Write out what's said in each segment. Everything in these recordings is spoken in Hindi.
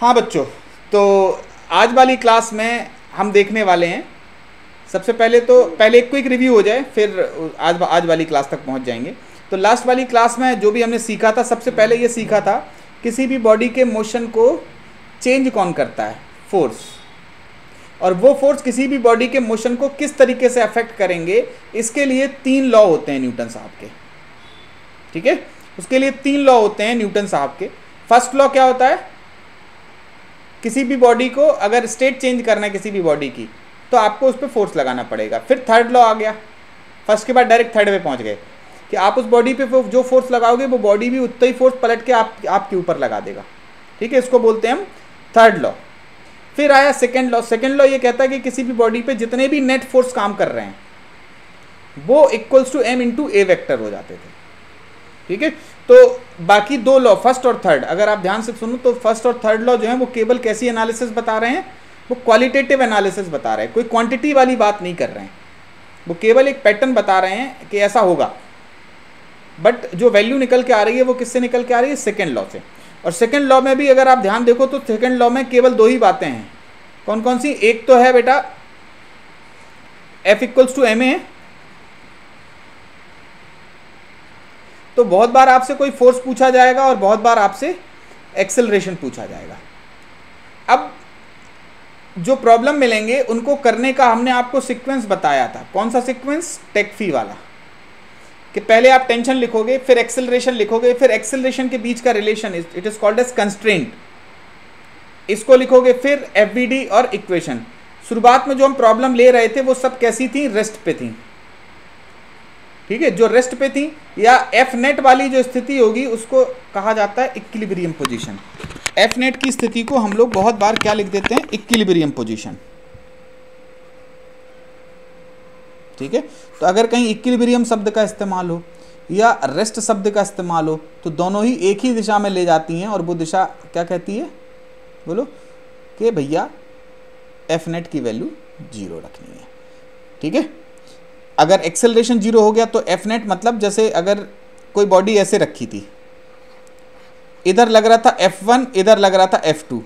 हाँ बच्चों तो आज वाली क्लास में हम देखने वाले हैं सबसे पहले तो पहले एक क्विक रिव्यू हो जाए फिर आज आज वाली क्लास तक पहुंच जाएंगे तो लास्ट वाली क्लास में जो भी हमने सीखा था सबसे पहले ये सीखा था किसी भी बॉडी के मोशन को चेंज कौन करता है फोर्स और वो फोर्स किसी भी बॉडी के मोशन को किस तरीके से अफेक्ट करेंगे इसके लिए तीन लॉ होते हैं न्यूटन साहब के ठीक है उसके लिए तीन लॉ होते हैं न्यूटन साहब के फर्स्ट लॉ क्या होता है किसी भी बॉडी को अगर स्टेट चेंज करना है किसी भी बॉडी की तो आपको उस पर फोर्स लगाना पड़ेगा फिर थर्ड लॉ आ गया फर्स्ट के बाद डायरेक्ट थर्ड में पहुंच गए कि आप उस बॉडी पे जो फोर्स लगाओगे वो बॉडी भी उतना ही फोर्स पलट के आप आपके ऊपर लगा देगा ठीक है इसको बोलते हैं हम थर्ड लॉ फिर आया सेकेंड लॉ सेकेंड लॉ ये कहता है कि किसी भी बॉडी पे जितने भी नेट फोर्स काम कर रहे हैं वो equals to M into A vector हो जाते थे ठीक है तो बाकी दो लॉ फर्स्ट और थर्ड अगर आप ध्यान से सुनो तो फर्स्ट और थर्ड लॉ जो है वो केवल कैसी एनालिसिस बता रहे हैं वो क्वालिटेटिव एनालिसिस बता रहे हैं कोई क्वांटिटी वाली बात नहीं कर रहे हैं वो केवल एक पैटर्न बता रहे हैं कि ऐसा होगा बट जो वैल्यू निकल के आ रही है वो किससे निकल के आ रही है सेकेंड लॉ से और सेकेंड लॉ में भी अगर आप ध्यान देखो तो सेकेंड लॉ में केवल दो ही बातें हैं कौन कौन सी एक तो है बेटा F equals to M A तो बहुत बार आपसे कोई फोर्स पूछा जाएगा और बहुत बार आपसे एक्सेलरेशन पूछा जाएगा अब जो प्रॉब्लम मिलेंगे उनको करने का हमने आपको सीक्वेंस बताया था कौन सा सीक्वेंस टेकफी वाला कि पहले आप टेंशन लिखोगे फिर एक्सेलरेशन लिखोगे फिर एक्सेलरेशन के बीच का relation it is called as constraint इसको लिखोगे फिर एफ और इक्वेशन शुरुआत में जो हम प्रॉब्लम ले रहे थे वो सब कैसी थी रेस्ट पे थी ठीक है जो रेस्ट पे थी या एफ नेट वाली जो स्थिति होगी उसको कहा जाता है इक्विलिब्रियम पोजीशन एफ नेट की स्थिति को हम लोग बहुत बार क्या लिख देते हैं इक्विलिब्रियम पोजीशन ठीक है तो अगर कहीं इक्विलिब्रियम शब्द का इस्तेमाल हो या रेस्ट शब्द का इस्तेमाल हो तो दोनों ही एक ही दिशा में ले जाती हैं और वो दिशा क्या कहती है बोलो कि भैया एफ नेट की वैल्यू जीरो रखनी है ठीक है अगर एक्सेलरेशन जीरो हो गया तो एफ नेट मतलब जैसे अगर कोई बॉडी ऐसे रखी थी इधर लग रहा था एफ वन इधर लग रहा था एफ टू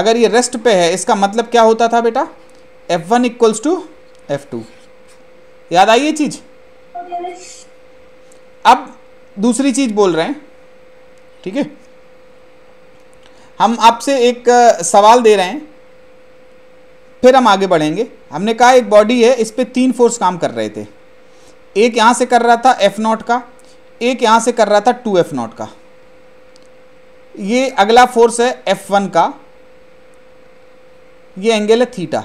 अगर ये रेस्ट पे है इसका मतलब क्या होता था बेटा F one equals to F two याद आई ये चीज़ अब दूसरी चीज़ बोल रहे हैं ठीक है हम आपसे एक सवाल दे रहे हैं फिर हम आगे बढ़ेंगे हमने कहा एक बॉडी है इस पर तीन फोर्स काम कर रहे थे एक यहाँ से कर रहा था एफ नॉट का एक यहाँ से कर रहा था टू एफ नॉट का ये अगला फोर्स है एफ वन का ये एंगल है theta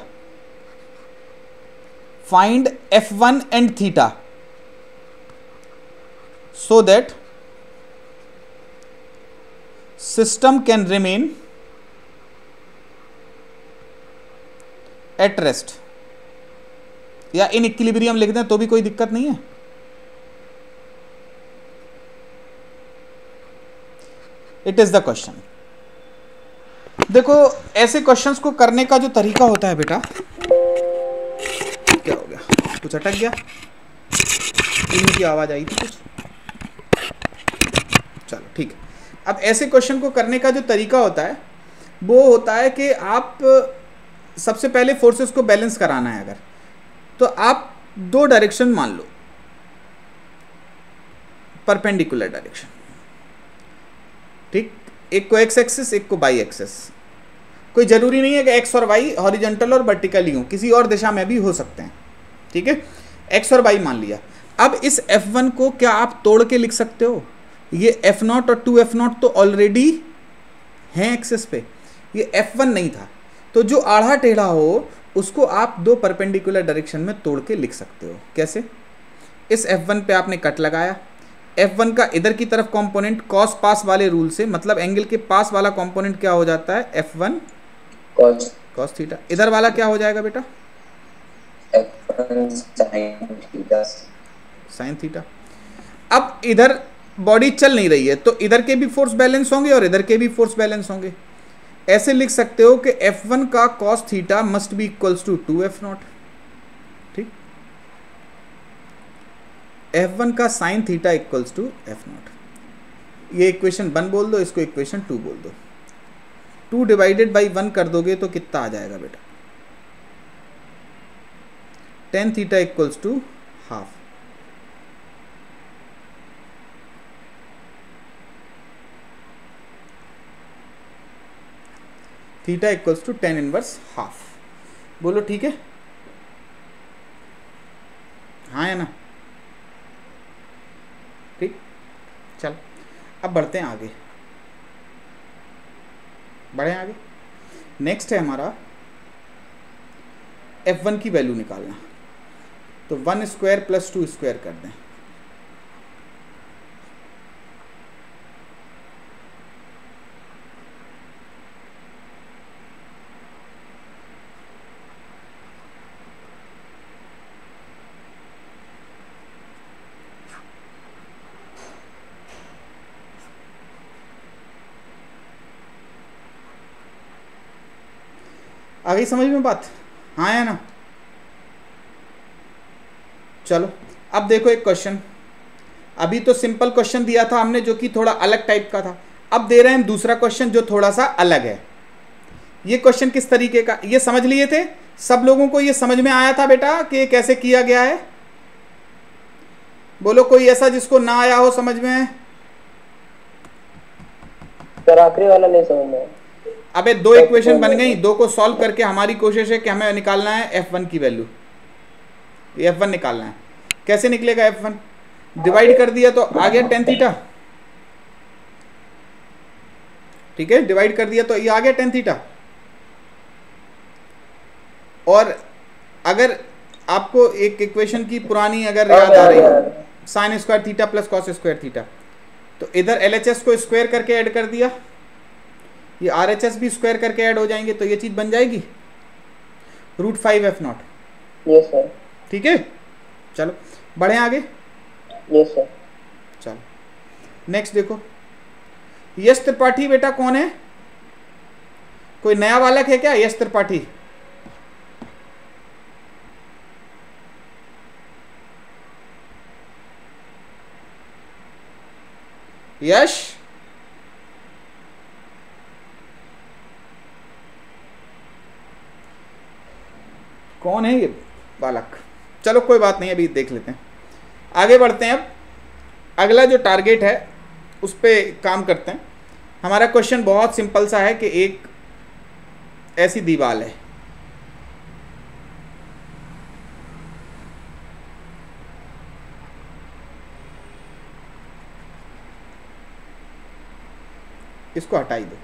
find F one and theta so that system can remain at rest या इन इक्विलिब्रियम लिख दें तो भी कोई दिक्कत नहीं है इट इज द क्वेश्चन देखो ऐसे क्वेश्चंस को करने का जो तरीका होता है बेटा क्या हो गया कुछ अटक गया इनकी आवाज़ आई थी कुछ चलो ठीक है अब ऐसे क्वेश्चन को करने का जो तरीका होता है वो होता है कि आप सबसे पहले फोर्सेस को बैलेंस कराना है अगर तो आप दो डायरेक्शन मान लो परपेंडिकुलर डायरेक्शन ठीक एक को एक्स एक्सेस एक को बाई एक्सेस कोई ज़रूरी नहीं है कि एक्स और वाई हॉरिजेंटल और वर्टिकली हो किसी और दिशा में भी हो सकते हैं ठीक है एक्स और वाई मान लिया अब इस एफ वन को क्या आप तोड़ के लिख सकते हो ये एफ नॉट और टू एफ नॉट तो ऑलरेडी हैं एक्सेस पे ये एफ वन नहीं था तो जो आढ़ा टेढ़ा हो उसको आप दो परपेंडिकुलर डायरेक्शन में तोड़ के लिख सकते हो कैसे इस F1 पे आपने कट लगाया F1 का इधर की तरफ कंपोनेंट कॉस पास वाले रूल से मतलब एंगल के पास वाला कंपोनेंट क्या हो जाता है F1 वन कॉस थीटा इधर वाला क्या हो जाएगा बेटा साइन थीटा अब इधर बॉडी चल नहीं रही है तो इधर के भी फोर्स बैलेंस होंगे और इधर के भी फोर्स बैलेंस होंगे ऐसे लिख सकते हो कि F1 का cos theta must be equals to two F naught ठीक F1 का sine theta equals to F naught ये इक्वेशन वन बोल दो इसको इक्वेशन टू बोल दो टू डिवाइडेड बाई वन कर दोगे तो कितना आ जाएगा बेटा tan theta equals to half theta equals to tan inverse half बोलो ठीक है हाँ या ना ठीक चल अब बढ़ते हैं आगे बढ़े आगे नेक्स्ट है हमारा एफ वन की वैल्यू निकालना तो one square plus two square कर दें आ गई समझ में बात हाँ या ना चलो अब देखो एक क्वेश्चन अभी तो सिंपल क्वेश्चन दिया था हमने जो कि थोड़ा अलग टाइप का था अब दे रहे हैं दूसरा क्वेश्चन जो थोड़ा सा अलग है ये क्वेश्चन किस तरीके का ये समझ लिए थे सब लोगों को ये समझ में आया था बेटा कि ये कैसे किया गया है बोलो कोई ऐसा जिसको ना आया हो समझ में सर आखिरी वाला नहीं समझ में अबे दो इक्वेशन बन गई दो को सॉल्व करके हमारी कोशिश है कि हमें निकालना है एफ वन की वैल्यू एफ वन निकालना है कैसे निकलेगा एफ वन डिवाइड कर दिया तो आ गया टेन थीटा ठीक है डिवाइड कर दिया तो ये आ गया टेन थीटा और अगर आपको एक इक्वेशन की पुरानी अगर हाँ, याद आ हाँ, रही हाँ। हो sine square theta plus cos square theta तो इधर एलएचएस को स्क्वायर करके ऐड कर दिया ये आर एच एस भी स्क्वायर करके ऐड हो जाएंगे तो ये चीज़ बन जाएगी रूट फाइव एफ नॉट ठीक है चलो बढ़े आगे yes, चलो नेक्स्ट देखो यश त्रिपाठी बेटा कौन है कोई नया बालक है क्या यश त्रिपाठी यश कौन है ये बालक चलो कोई बात नहीं अभी देख लेते हैं आगे बढ़ते हैं अब अगला जो टारगेट है उस पर काम करते हैं हमारा क्वेश्चन बहुत सिंपल सा है कि एक ऐसी दीवार है इसको हटाई दो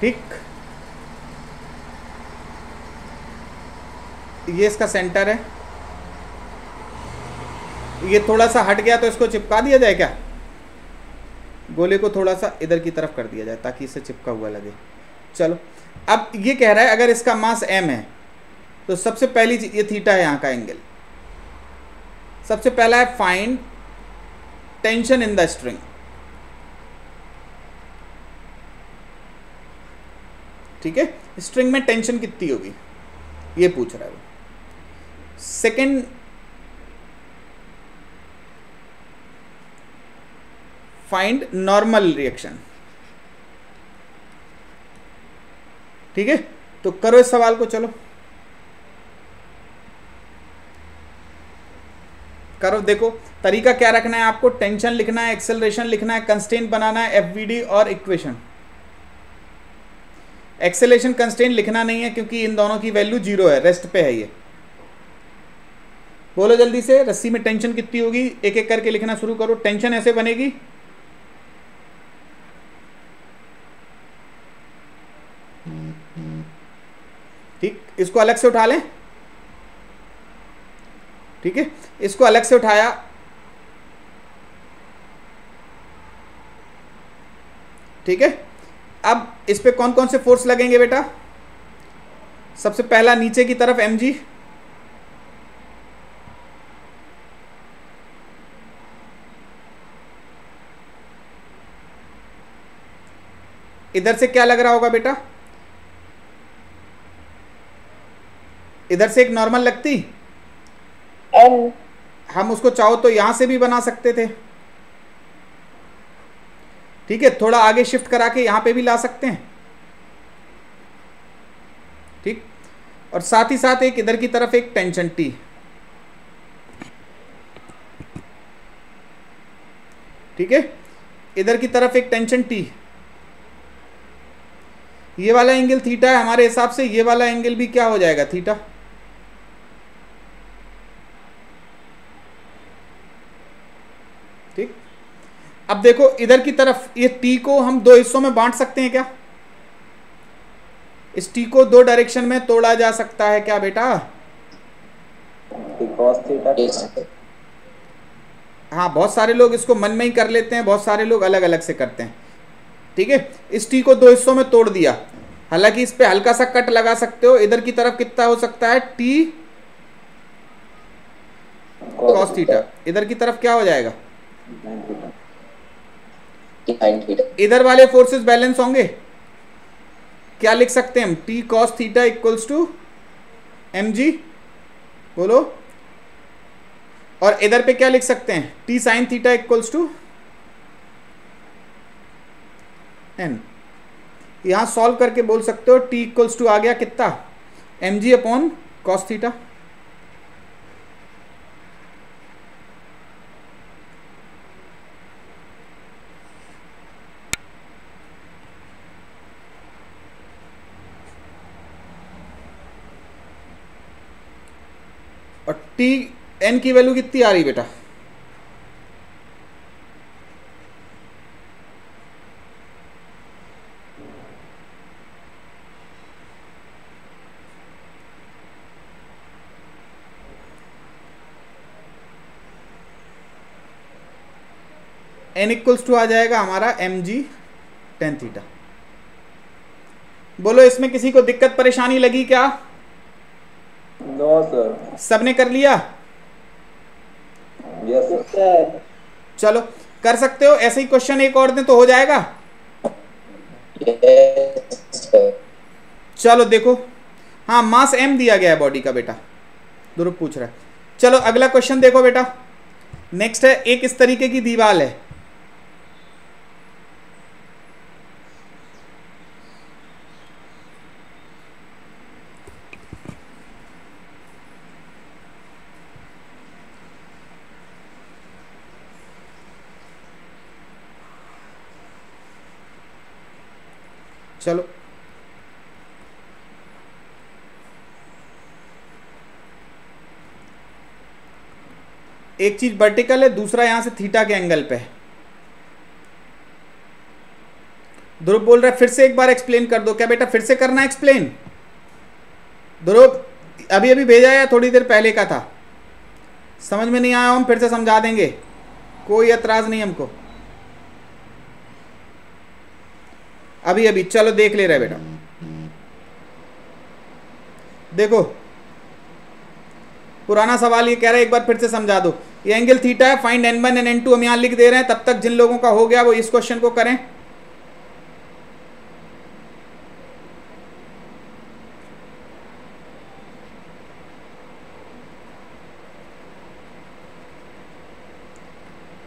ठीक ये इसका सेंटर है ये थोड़ा सा हट गया तो इसको चिपका दिया जाए क्या गोले को थोड़ा सा इधर की तरफ कर दिया जाए ताकि इसे चिपका हुआ लगे चलो अब ये कह रहा है अगर इसका मास एम है तो सबसे पहली चीज ये थीटा है यहां का एंगल सबसे पहला है find tension in the string ठीक है स्ट्रिंग में टेंशन कितनी होगी ये पूछ रहा है वो सेकेंड फाइंड नॉर्मल रिएक्शन ठीक है तो करो इस सवाल को चलो करो देखो तरीका क्या रखना है आपको टेंशन लिखना है एक्सेलरेशन लिखना है कंस्टेंट बनाना है एफवीडी और इक्वेशन एक्सेलेशन कंस्टेंट लिखना नहीं है क्योंकि इन दोनों की वैल्यू जीरो है रेस्ट पे है ये बोलो जल्दी से रस्सी में टेंशन कितनी होगी एक एक करके लिखना शुरू करो टेंशन ऐसे बनेगी ठीक इसको अलग से उठा लें ठीक है इसको अलग से उठाया ठीक है अब इस पर कौन कौन से फोर्स लगेंगे बेटा सबसे पहला नीचे की तरफ एम जी इधर से क्या लग रहा होगा बेटा इधर से एक नॉर्मल लगती हम उसको चाहो तो यहां से भी बना सकते थे ठीक है थोड़ा आगे शिफ्ट करा के यहां पे भी ला सकते हैं ठीक और साथ ही साथ एक इधर की तरफ एक टेंशन टी ठीक है इधर की तरफ एक टेंशन टी ये वाला एंगल थीटा है हमारे हिसाब से ये वाला एंगल भी क्या हो जाएगा थीटा ठीक अब देखो इधर की तरफ ये टी को हम दो हिस्सों में बांट सकते हैं क्या इस टी को दो डायरेक्शन में तोड़ा जा सकता है क्या बेटा हाँ बहुत सारे लोग इसको मन में ही कर लेते हैं बहुत सारे लोग अलग अलग से करते हैं ठीक है इस टी को दो हिस्सों में तोड़ दिया हालांकि इस पे हल्का सा कट लगा सकते हो इधर की तरफ कितना हो सकता है टी कॉस थीटा इधर की तरफ क्या हो जाएगा इधर वाले फोर्सेस बैलेंस होंगे क्या लिख सकते हैं हम T cos theta equals to M G बोलो और इधर पे क्या लिख सकते हैं T sine theta equals to N यहां सॉल्व करके बोल सकते हो टी इक्वल्स टू आ गया कितना M G upon cos theta T N की वैल्यू कितनी आ रही बेटा एन इक्वल्स टू आ जाएगा हमारा एम जी टेन थीटा बोलो इसमें किसी को दिक्कत परेशानी लगी क्या सबने कर लिया yes, चलो कर सकते हो ऐसे ही क्वेश्चन एक और दें तो हो जाएगा yes, चलो देखो हाँ मास एम दिया गया है बॉडी का बेटा ध्रुव पूछ रहा है चलो अगला क्वेश्चन देखो बेटा नेक्स्ट है एक इस तरीके की दीवार है एक चीज़ वर्टिकल है दूसरा यहां से थीटा के एंगल पे है ध्रुव बोल रहा है फिर से एक बार एक्सप्लेन कर दो क्या बेटा फिर से करना एक्सप्लेन ध्रुव अभी अभी भेजा या थोड़ी देर पहले का था समझ में नहीं आया हम फिर से समझा देंगे कोई एतराज़ नहीं हमको अभी अभी चलो देख ले रहे बेटा देखो पुराना सवाल ये कह रहा है एक बार फिर से समझा दो ये एंगल थीटा है find N one and N two हम यहाँ लिख दे रहे हैं तब तक जिन लोगों का हो गया वो इस क्वेश्चन को करें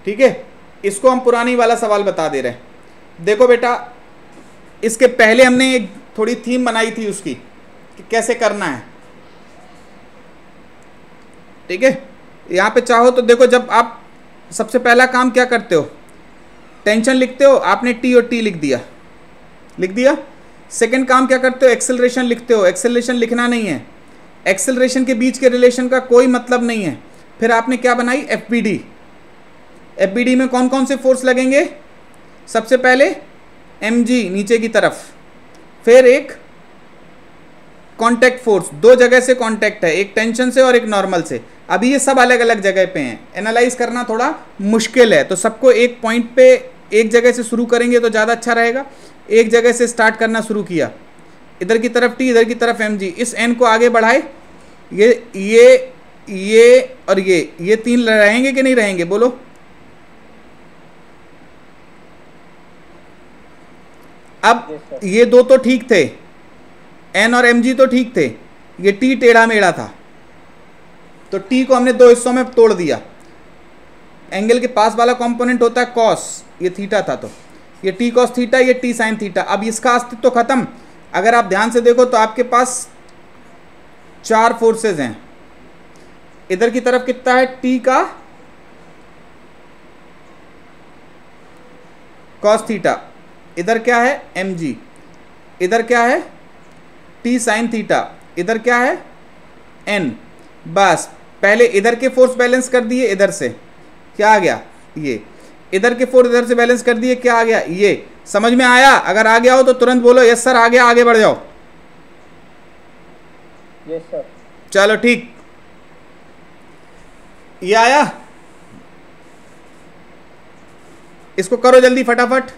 ठीक है इसको हम पुरानी वाला सवाल बता दे रहे हैं देखो बेटा इसके पहले हमने एक थोड़ी थीम बनाई थी उसकी कि कैसे करना है ठीक है यहाँ पे चाहो तो देखो जब आप सबसे पहला काम क्या करते हो टेंशन लिखते हो आपने टी और टी लिख दिया लिख दिया सेकेंड काम क्या करते हो एक्सेलरेशन लिखते हो एक्सेलरेशन लिखना नहीं है एक्सेलरेशन के बीच के रिलेशन का कोई मतलब नहीं है फिर आपने क्या बनाई F B D F D में कौन कौन से फोर्स लगेंगे सबसे पहले एम जी नीचे की तरफ फिर एक कॉन्टैक्ट फोर्स दो जगह से कॉन्टैक्ट है एक टेंशन से और एक नॉर्मल से अभी ये सब अलग अलग जगह पे हैं एनालाइज करना थोड़ा मुश्किल है तो सबको एक पॉइंट पे एक जगह से शुरू करेंगे तो ज़्यादा अच्छा रहेगा एक जगह से स्टार्ट करना शुरू किया इधर की तरफ टी इधर की तरफ एम जी इस एन को आगे बढ़ाए ये ये ये और ये ये तीन रहेंगे कि नहीं रहेंगे बोलो अब ये दो तो ठीक थे एन और एम जी तो ठीक थे ये टी टेढ़ा मेढ़ा था तो टी को हमने दो हिस्सों में तोड़ दिया एंगल के पास वाला कंपोनेंट होता है कॉस ये थीटा था तो ये टी कॉस थीटा ये टी साइन थीटा अब इसका अस्तित्व तो खत्म अगर आप ध्यान से देखो तो आपके पास चार फोर्सेज हैं इधर की तरफ कितना है टी का कॉस थीटा इधर क्या है एम जी इधर क्या है टी साइन थीटा इधर क्या है एन बस पहले इधर के फोर्स बैलेंस कर दिए इधर से क्या आ गया ये इधर के फोर्स इधर से बैलेंस कर दिए क्या आ गया ये समझ में आया अगर आ गया हो तो तुरंत बोलो यस सर आ गया आगे बढ़ जाओ यस सर चलो ठीक ये आया इसको करो जल्दी फटाफट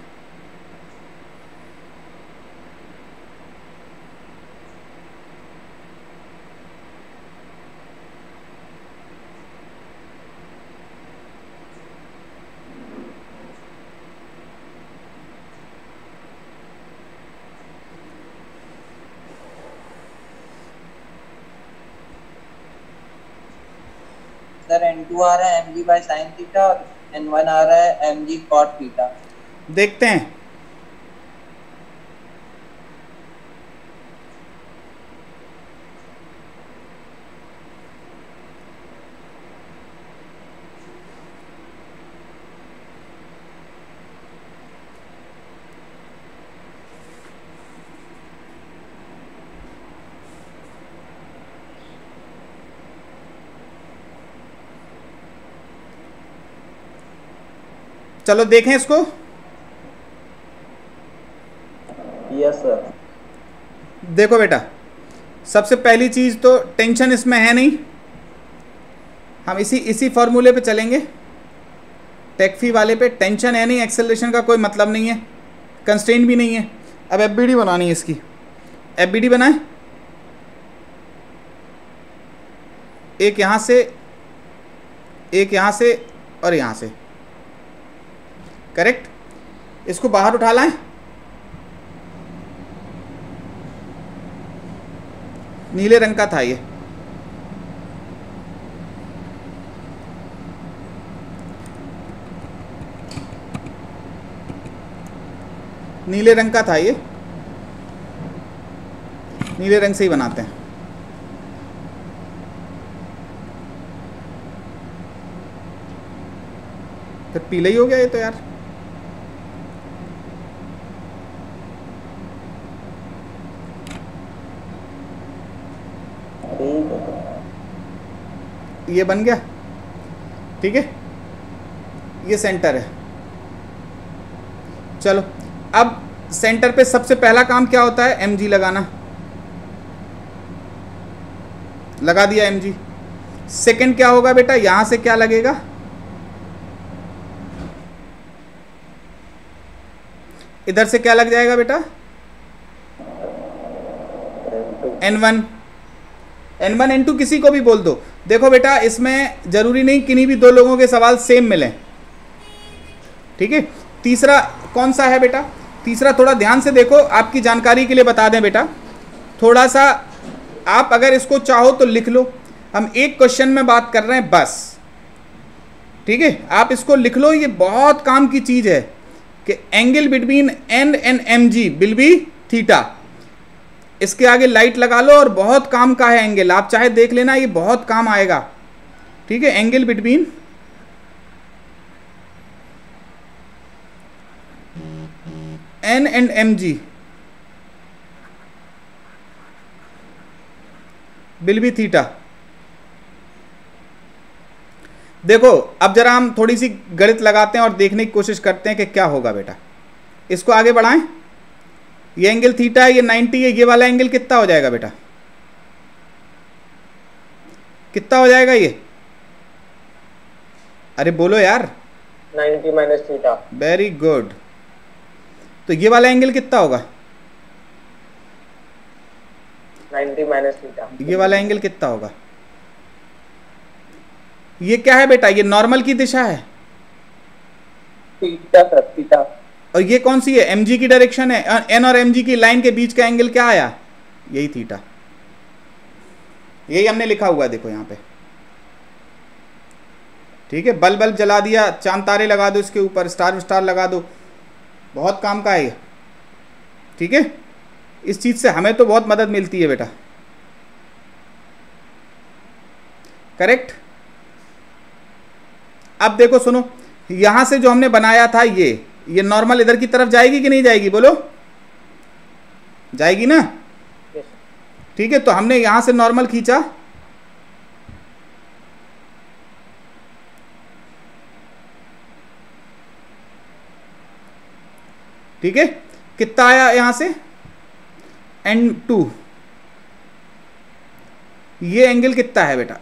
इधर n2 आ रहा है mg by sin थीटा और n1 आ रहा है mg cot थीटा देखते हैं चलो देखें इसको यस सर देखो बेटा सबसे पहली चीज़ तो टेंशन इसमें है नहीं हम इसी इसी फॉर्मूले पे चलेंगे टैक्फी वाले पे टेंशन है नहीं एक्सेलरेशन का कोई मतलब नहीं है कंस्टेंट भी नहीं है अब एफ बनानी है इसकी एफ बी बनाए एक यहां से एक यहां से और यहां से करेक्ट इसको बाहर उठा लाएं नीले रंग का था ये नीले रंग का था ये नीले रंग से ही बनाते हैं फिर पीला ही हो गया ये तो यार ये बन गया ठीक है ये सेंटर है चलो अब सेंटर पे सबसे पहला काम क्या होता है एम लगाना लगा दिया एम जी सेकेंड क्या होगा बेटा यहां से क्या लगेगा इधर से क्या लग जाएगा बेटा N one N one N two किसी को भी बोल दो देखो बेटा इसमें जरूरी नहीं किन्हीं भी दो लोगों के सवाल सेम मिले ठीक है तीसरा कौन सा है बेटा तीसरा थोड़ा ध्यान से देखो आपकी जानकारी के लिए बता दें बेटा थोड़ा सा आप अगर इसको चाहो तो लिख लो हम एक क्वेश्चन में बात कर रहे हैं बस ठीक है आप इसको लिख लो ये बहुत काम की चीज़ है कि angle between N and M G will be theta इसके आगे लाइट लगा लो और बहुत काम का है एंगल आप चाहे देख लेना ये बहुत काम आएगा ठीक है angle between N and M G will be theta देखो अब जरा हम थोड़ी सी गणित लगाते हैं और देखने की कोशिश करते हैं कि क्या होगा बेटा इसको आगे बढ़ाएं ये एंगल थीटा है ये 90 है ये वाला एंगल कितना हो जाएगा बेटा कितना हो जाएगा ये अरे बोलो यार 90 माइनस थीटा वेरी गुड तो ये वाला एंगल कितना होगा 90 माइनस थीटा ये वाला एंगल कितना होगा ये क्या है बेटा ये नॉर्मल की दिशा है थीटा सर थीटा और ये कौन सी है एम की डायरेक्शन है एन और एम की लाइन के बीच का एंगल क्या आया यही थीटा यही हमने लिखा हुआ है देखो यहाँ पे ठीक है बल्ब बल्ब जला दिया चांद तारे लगा दो इसके ऊपर स्टार स्टार लगा दो बहुत काम का है ठीक है इस चीज़ से हमें तो बहुत मदद मिलती है बेटा करेक्ट अब देखो सुनो यहां से जो हमने बनाया था ये ये नॉर्मल इधर की तरफ जाएगी कि नहीं जाएगी बोलो जाएगी ना ठीक है तो हमने यहां से नॉर्मल खींचा ठीक है कितना आया यहां से एन टू ये एंगल कितना है बेटा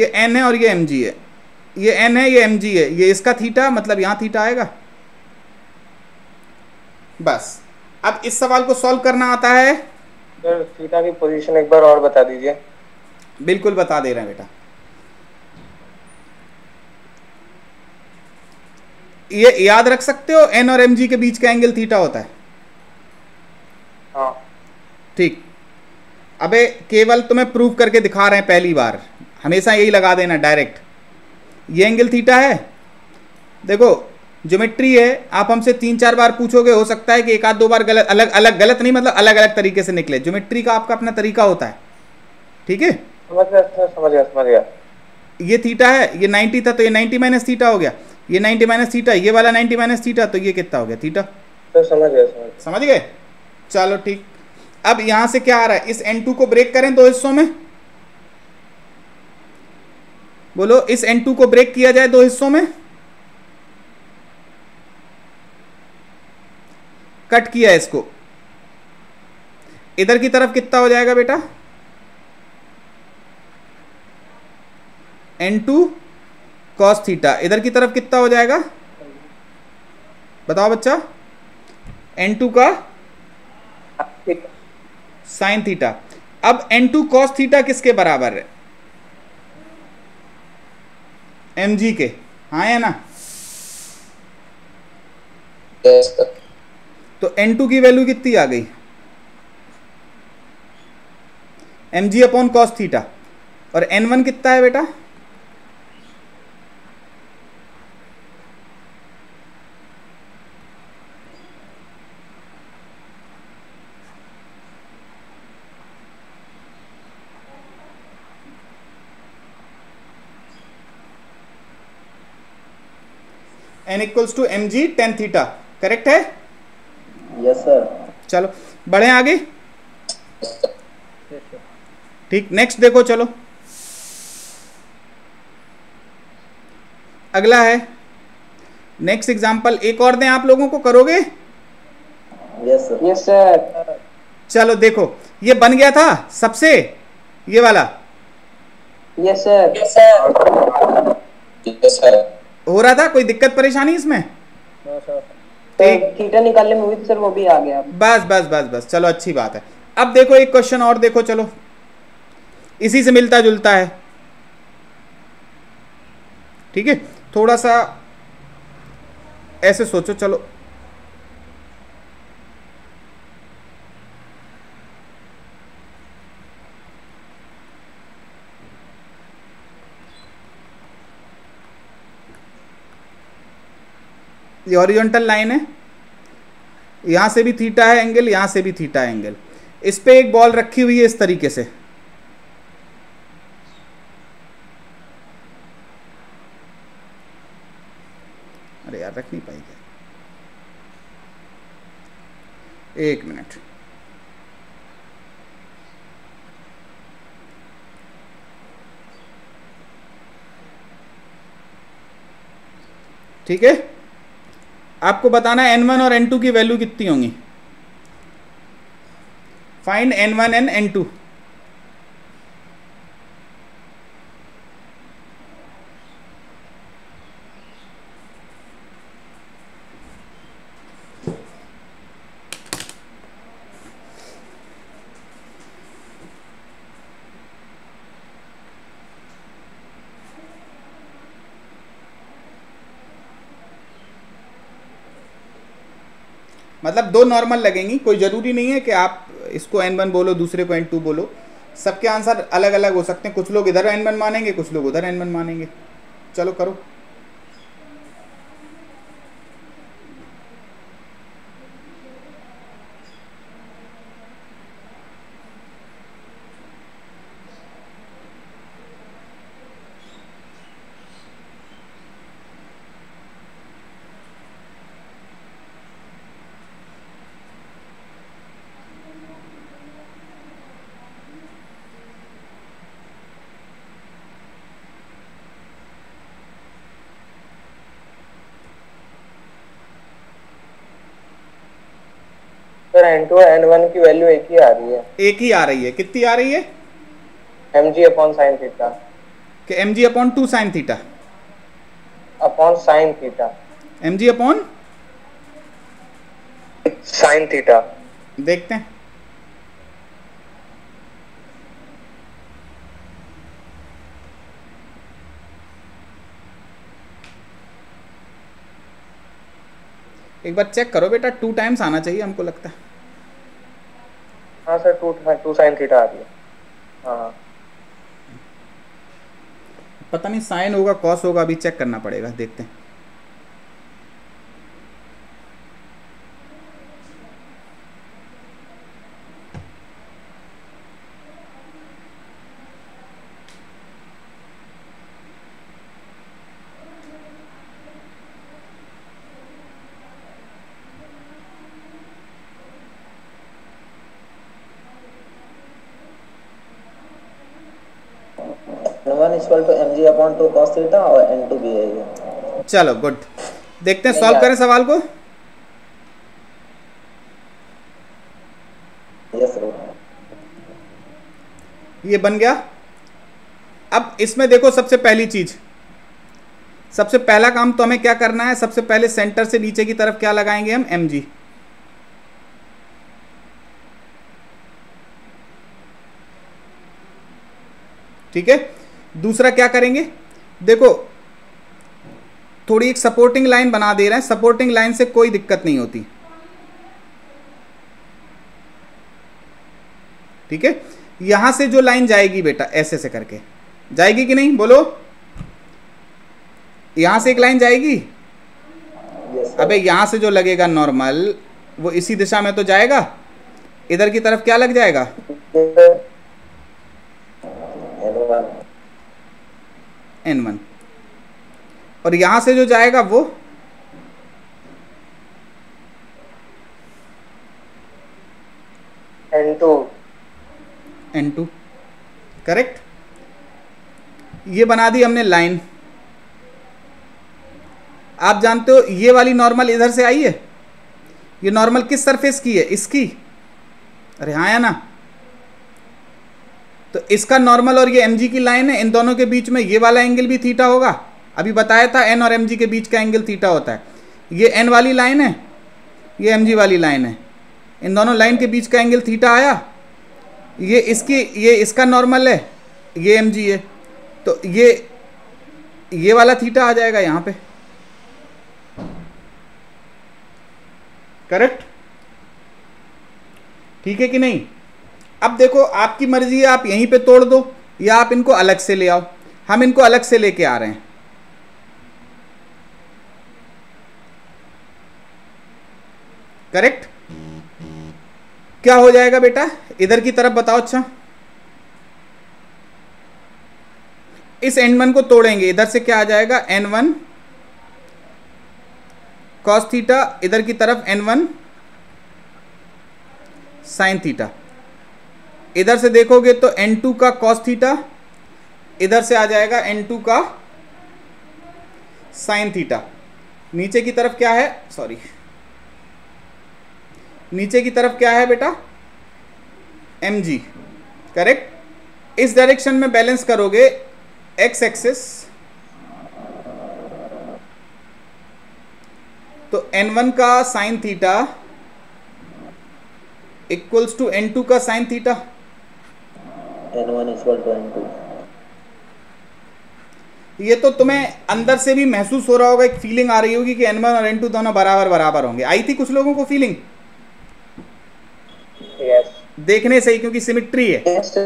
ये एन है और ये एम जी है ये एन है ये एम जी है ये इसका थीटा मतलब यहां थीटा आएगा बस अब इस सवाल को सॉल्व करना आता है थीटा की पोजीशन एक बार और बता दीजिए बिल्कुल बता दे रहे हैं बेटा ये याद रख सकते हो एन और एम के बीच का एंगल थीटा होता है हाँ। ठीक अबे केवल तुम्हें प्रूव करके दिखा रहे हैं पहली बार हमेशा यही लगा देना डायरेक्ट ये एंगल थीटा है देखो ज्योमेट्री है आप हमसे तीन चार बार पूछोगे हो सकता है कि एक आध दो बार गलत अलग अलग गलत नहीं मतलब अलग अलग तरीके से निकले ज्योमेट्री का आपका अपना तरीका होता है ठीक है ये थीटा है ये 90 था तो ये 90 माइनस थीटा हो गया ये 90 माइनस थीटा ये वाला 90 माइनस थीटा तो ये कितना हो गया थीटा समझ गए चलो ठीक अब यहां से क्या आ रहा है इस N2 को ब्रेक करें दो हिस्सों में बोलो इस N2 को ब्रेक किया जाए दो हिस्सों में कट किया इसको इधर की तरफ कितना हो जाएगा बेटा एन टू कॉस थीटा इधर की तरफ कितना हो जाएगा बताओ बच्चा एन टू का साइन थीटा अब एन टू कॉस थीटा किसके बराबर है एम जी के हाँ है ना तो एन टू की वैल्यू कितनी आ गई M G upon cos theta और एन वन कितना है बेटा N equals to M G tan theta correct है यस सर चलो बढ़े आगे ठीक नेक्स्ट देखो चलो अगला है नेक्स्ट एग्जांपल एक और दें आप लोगों को करोगे यस यस सर चलो देखो ये बन गया था सबसे ये वाला यस सर यस सर हो रहा था कोई दिक्कत परेशानी इसमें नो सर तो थीटा निकालने में सर वो भी आ गया बस बस बस बस चलो अच्छी बात है अब देखो एक क्वेश्चन और देखो चलो इसी से मिलता जुलता है ठीक है थोड़ा सा ऐसे सोचो चलो ये ऑरिजेंटल लाइन है यहाँ से भी थीटा है एंगल यहाँ से भी थीटा है एंगल इस पर एक बॉल रखी हुई है इस तरीके से अरे यार रख नहीं पाई एक मिनट ठीक है आपको बताना है एन और एन की वैल्यू कितनी होंगी find N one and N two मतलब दो नॉर्मल लगेंगी कोई ज़रूरी नहीं है कि आप इसको एन वन बोलो दूसरे को एन टू बोलो सबके आंसर अलग अलग हो सकते हैं कुछ लोग इधर एन वन मानेंगे कुछ लोग उधर एन वन मानेंगे चलो करो sir N two N one की वैल्यू एक ही आ रही है एक ही आ रही है कितनी आ रही है M G upon sine theta कि M G upon two sine theta upon sine theta M G upon sine theta देखते हैं एक बार चेक करो बेटा टू टाइम्स आना चाहिए हमको लगता है हाँ sir two two sine theta आ रही है हाँ पता नहीं साइन होगा कॉस होगा अभी चेक करना पड़ेगा देखते हैं थीटा और एन टू भी है चलो गुड देखते हैं सॉल्व करें सवाल को ये बन गया अब इसमें देखो सबसे पहली चीज सबसे पहला काम तो हमें क्या करना है सबसे पहले सेंटर से नीचे की तरफ क्या लगाएंगे हम एम जी ठीक है दूसरा क्या करेंगे देखो थोड़ी एक सपोर्टिंग लाइन बना दे रहे हैं सपोर्टिंग लाइन से कोई दिक्कत नहीं होती ठीक है यहां से जो लाइन जाएगी बेटा ऐसे से करके जाएगी कि नहीं बोलो यहां से एक लाइन जाएगी yes, अबे यहां से जो लगेगा नॉर्मल वो इसी दिशा में तो जाएगा इधर की तरफ क्या लग जाएगा एन वन और यहां से जो जाएगा वो N two N two correct ये बना दी हमने लाइन आप जानते हो ये वाली नॉर्मल इधर से आई है ये नॉर्मल किस सरफेस की है इसकी अरे हाँ या ना तो इसका नॉर्मल और ये एम की लाइन है इन दोनों के बीच में ये वाला एंगल भी थीटा होगा अभी बताया था एन और एम के बीच का एंगल थीटा होता है ये एन वाली लाइन है ये एम वाली लाइन है इन दोनों लाइन के बीच का एंगल थीटा आया ये इसकी ये इसका नॉर्मल है ये एम है तो ये ये वाला थीटा आ जाएगा यहाँ पे करेक्ट ठीक है कि नहीं अब देखो आपकी मर्जी है आप यहीं पे तोड़ दो या आप इनको अलग से ले आओ हम इनको अलग से लेके आ रहे हैं करेक्ट क्या हो जाएगा बेटा इधर की तरफ बताओ अच्छा इस एन वन को तोड़ेंगे इधर से क्या आ जाएगा एन वन कॉस थीटा इधर की तरफ एन वन साइन थीटा इधर से देखोगे तो N2 का cos थीटा इधर से आ जाएगा N2 का साइन थीटा नीचे की तरफ क्या है सॉरी नीचे की तरफ क्या है बेटा एम जी करेक्ट इस डायरेक्शन में बैलेंस करोगे एक्स एक्सेस तो एन वन का sine theta equals to N two का sine theta N one equal to N two ये तो तुम्हें अंदर से भी महसूस हो रहा होगा एक फीलिंग आ रही होगी कि एन वन और एन टू दोनों बराबर बराबर होंगे आई थी कुछ लोगों को फीलिंग यस yes. देखने से ही क्योंकि सिमिट्री है yes,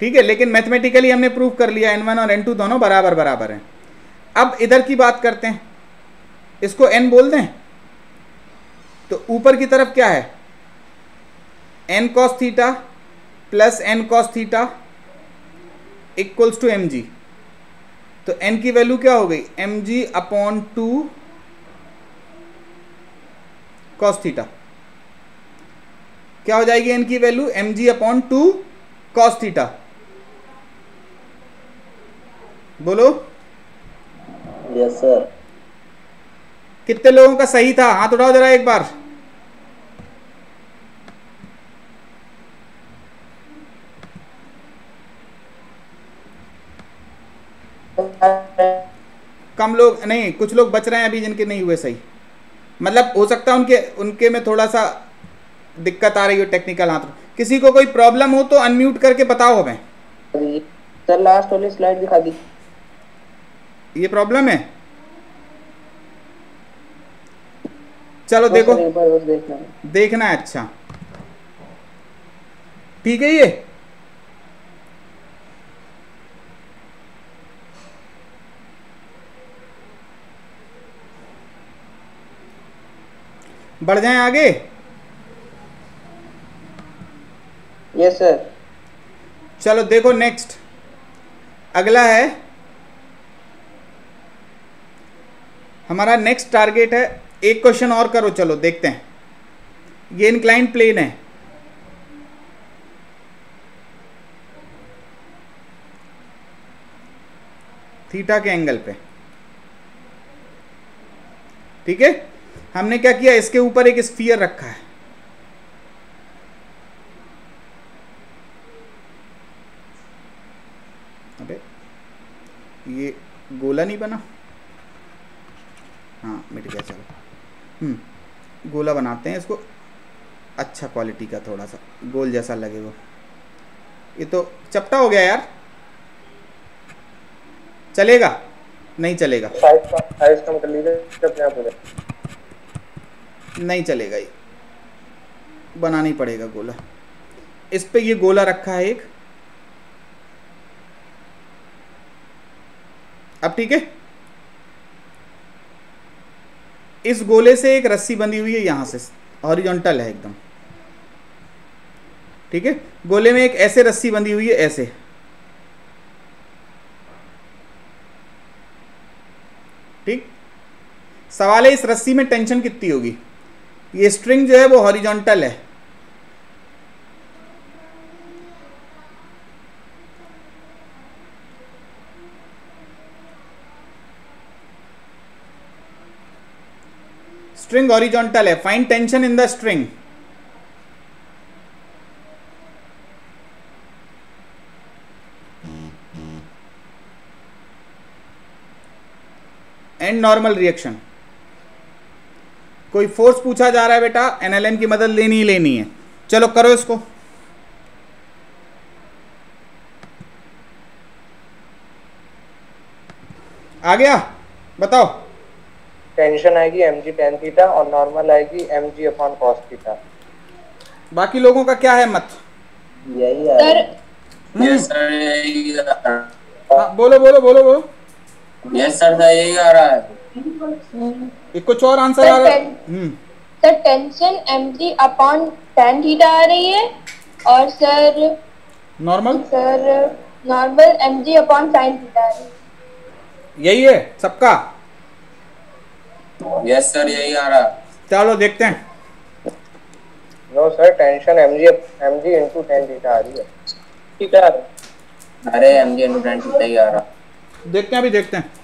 ठीक है लेकिन मैथमेटिकली हमने प्रूव कर लिया एन वन और एन टू दोनों बराबर बराबर हैं अब इधर की बात करते हैं इसको एन बोल दें तो ऊपर की तरफ क्या है N cos theta plus N cos theta equals to M G तो एन की वैल्यू क्या हो गई M G upon two cos theta क्या हो जाएगी एन की value M G upon two cos theta बोलो यस yes, सर कितने लोगों का सही था हाथ उठाओ जरा एक बार कम लोग नहीं कुछ लोग बच रहे हैं अभी जिनके नहीं हुए सही मतलब हो सकता है उनके उनके में थोड़ा सा दिक्कत आ रही हो टेक्निकल हाथ किसी को कोई प्रॉब्लम हो तो अनम्यूट करके बताओ हमें सर लास्ट वाली स्लाइड दिखा दी ये प्रॉब्लम है चलो देखो देखना है अच्छा ठीक है ये बढ़ जाएं आगे यस सर चलो देखो नेक्स्ट अगला है हमारा नेक्स्ट टारगेट है एक क्वेश्चन और करो चलो देखते हैं ये इनक्लाइन प्लेन है थीटा के एंगल पे ठीक है हमने क्या किया इसके ऊपर एक स्फीयर रखा है अबे ये गोला नहीं बना हाँ मिट गया चलो हम्म गोला बनाते हैं इसको अच्छा क्वालिटी का थोड़ा सा गोल जैसा लगे वो ये तो चपटा हो गया यार चलेगा नहीं चलेगा साइज कम कर लीजिए नहीं चलेगा ये बनाना ही पड़ेगा गोला इस पे ये गोला रखा है एक अब ठीक है इस गोले से एक रस्सी बंधी हुई है यहां से हॉरिजॉन्टल है एकदम ठीक है गोले में एक ऐसे रस्सी बंधी हुई है ऐसे ठीक सवाल है इस रस्सी में टेंशन कितनी होगी ये स्ट्रिंग जो है वो हॉरिजॉन्टल है स्ट्रिंग हॉरिजॉन्टल है find tension in the string and normal reaction कोई फोर्स पूछा जा रहा है बेटा एनएलएम की मदद लेनी ही लेनी है चलो करो इसको आ गया बताओ टेंशन आएगी एम जी टेन थीटा और नॉर्मल आएगी M G upon cos theta बाकी लोगों का क्या है मत यही है सर यस हाँ, बोलो बोलो बोलो बोलो यस सर यही आ रहा है एक कुछ और आंसर आ रहा है sir tension M G upon tan theta आ रही है और sir normal sir normal M G upon sine theta आ रही है यही है सबका यस सर यही आ रहा चलो देखते हैं no sir tension M G M G into tan theta आ रही है ठीक है अरे M G into tan theta ही आ रहा देखते हैं अभी देखते हैं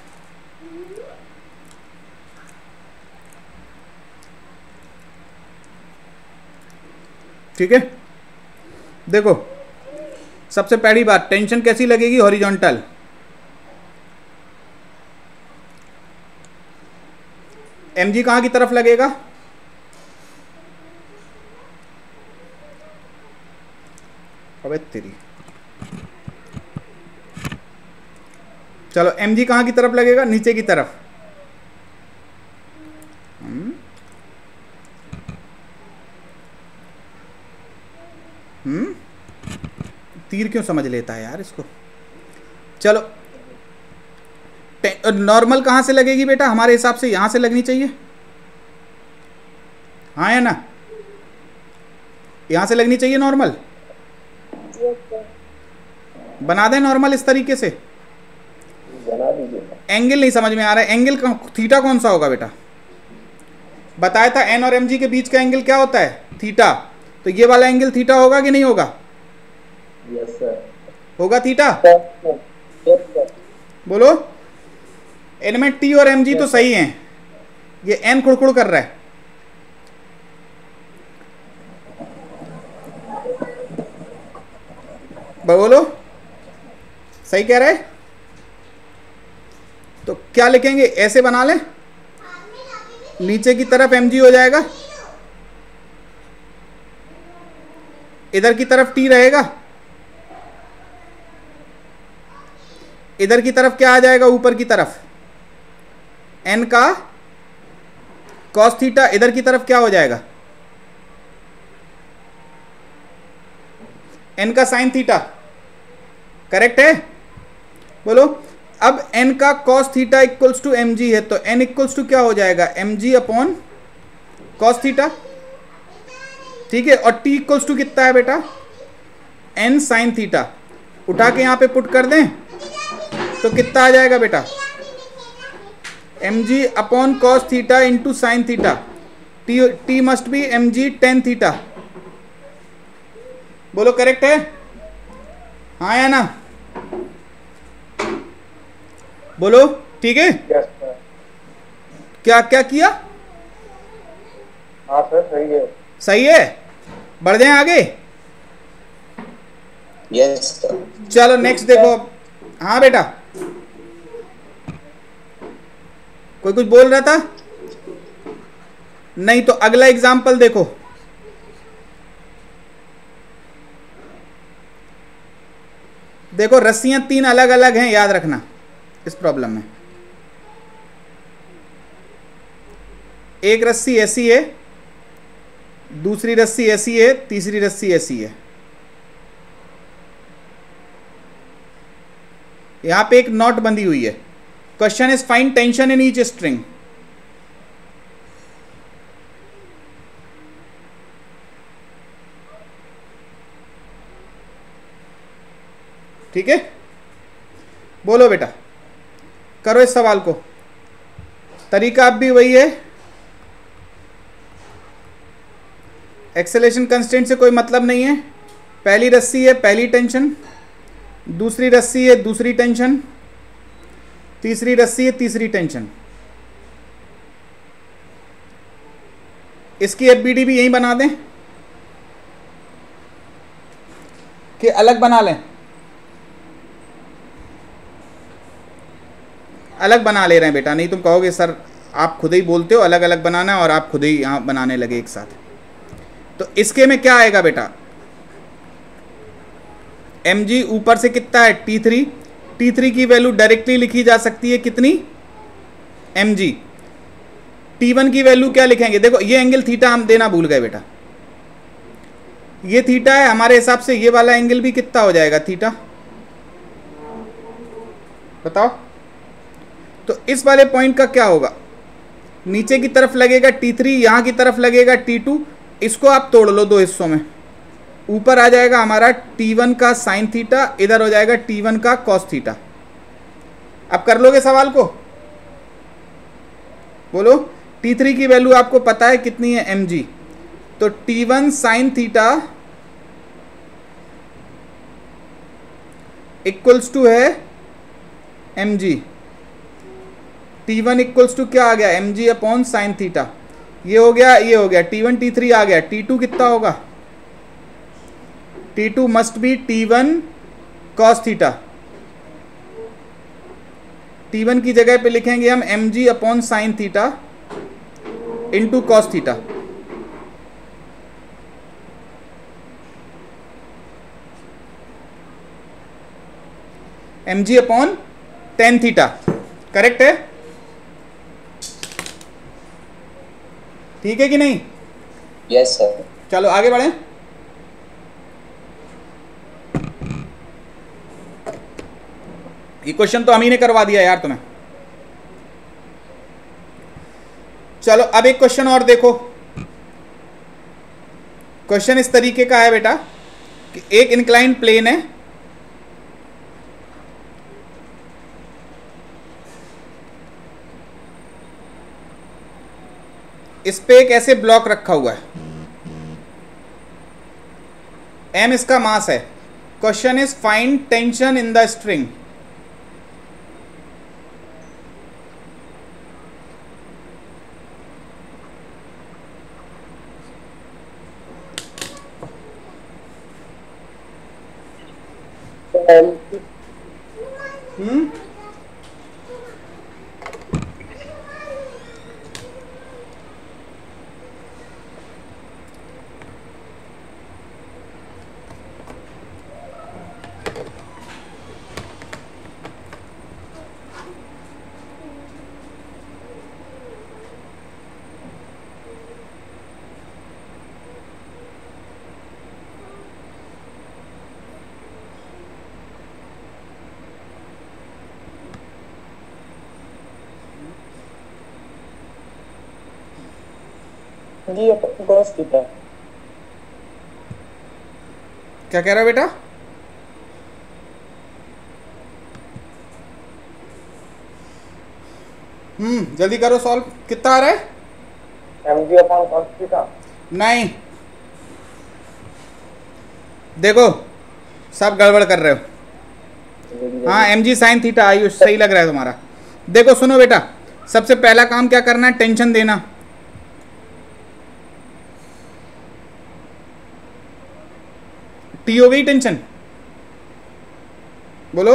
ठीक है देखो सबसे पहली बात टेंशन कैसी लगेगी हॉरिजॉन्टल एम जी कहाँ की तरफ लगेगा अबे तेरी चलो एम जी कहाँ की तरफ लगेगा नीचे की तरफ हम्म तीर क्यों समझ लेता है यार इसको चलो नॉर्मल कहाँ से लगेगी बेटा हमारे हिसाब से यहाँ से लगनी चाहिए हाँ या ना यहाँ से लगनी चाहिए नॉर्मल बना दें नॉर्मल इस तरीके से एंगल नहीं समझ में आ रहा है एंगल थीटा कौन सा होगा बेटा बताया था एन और एम जी के बीच का एंगल क्या होता है थीटा तो ये वाला एंगल थीटा होगा कि नहीं होगा yes, होगा थीटा yes, बोलो एन में बोलो टी और एम जी तो yes. तो सही हैं ये एन खुड़खुड़ कर रहा है बोलो सही कह रहे है? तो क्या लिखेंगे ऐसे बना लें नीचे की तरफ एम जी हो जाएगा इधर की तरफ टी रहेगा इधर की तरफ क्या आ जाएगा ऊपर की तरफ एन का कॉस थीटा इधर की तरफ क्या हो जाएगा एन का साइन थीटा करेक्ट है बोलो अब एन का cos theta equals to M G है तो एन इक्वल्स टू क्या हो जाएगा M G upon cos theta ठीक है और टी इक्वल्स टू कितना है बेटा एन साइन थीटा उठा के यहाँ पे पुट कर दें तो कितना आ जाएगा बेटा M G upon cos theta into sine theta T T must be M G tan theta बोलो करेक्ट है हाँ या ना बोलो ठीक है yes, क्या क्या किया हाँ सर सही है सही है बढ़ जाए आगे yes, चलो नेक्स्ट देखो हाँ बेटा कोई कुछ बोल रहा था नहीं तो अगला एग्जाम्पल देखो देखो रस्सियां तीन अलग अलग हैं याद रखना इस प्रॉब्लम में एक रस्सी ऐसी है दूसरी रस्सी ऐसी है तीसरी रस्सी ऐसी है यहां पे एक नॉट बंधी हुई है question is find tension in each string ठीक है बोलो बेटा करो इस सवाल को तरीका अब भी वही है एक्सेलेशन कंस्टेंट से कोई मतलब नहीं है पहली रस्सी है पहली टेंशन दूसरी रस्सी है दूसरी टेंशन तीसरी रस्सी है तीसरी टेंशन इसकी एफ भी यही बना दें कि अलग बना लें अलग बना ले रहे हैं बेटा नहीं तुम कहोगे सर आप खुद ही बोलते हो अलग अलग बनाना और आप खुद ही यहां बनाने लगे एक साथ तो इसके में क्या आएगा बेटा एम जी ऊपर से कितना है टी थ्री टी थ्री की वैल्यू डायरेक्टली लिखी जा सकती है कितनी एम जी टी वन की वैल्यू क्या लिखेंगे देखो ये एंगल थीटा हम देना भूल गए बेटा ये थीटा है हमारे हिसाब से ये वाला एंगल भी कितना हो जाएगा थीटा बताओ तो इस वाले पॉइंट का क्या होगा नीचे की तरफ लगेगा टी थ्री यहां की तरफ लगेगा टी टू इसको आप तोड़ लो दो हिस्सों में ऊपर आ जाएगा हमारा T1 का साइन थीटा इधर हो जाएगा T1 का कॉस थीटा आप कर लोगे सवाल को बोलो T3 की वैल्यू आपको पता है कितनी है एम जी तो T1 one sine theta equals to है M G T one equals to क्या आ गया M G upon sine theta ये हो गया ये हो गया टी वन टी थ्री आ गया टी टू कितना होगा T two must be T one cos theta T one की जगह पे लिखेंगे हम M G upon sine theta into cos theta M G upon tan theta correct है ठीक है कि नहीं यस सर चलो आगे बढ़े ये क्वेश्चन तो हम ही ने करवा दिया यार तुम्हें चलो अब एक क्वेश्चन और देखो क्वेश्चन इस तरीके का है बेटा कि एक इंक्लाइन प्लेन है इस पर एक ऐसे ब्लॉक रखा हुआ है एम इसका मास है question is find tension in the string hmm जी तो दोस्त की क्या कह रहा है बेटा हम्म जल्दी करो सॉल्व कितना आ रहा है एमजी अपॉन कॉस थीटा नहीं देखो सब गड़बड़ कर रहे हो हाँ M G sine theta Ayush सही लग रहा है तुम्हारा देखो सुनो बेटा सबसे पहला काम क्या करना है टेंशन देना टी हो गई टेंशन बोलो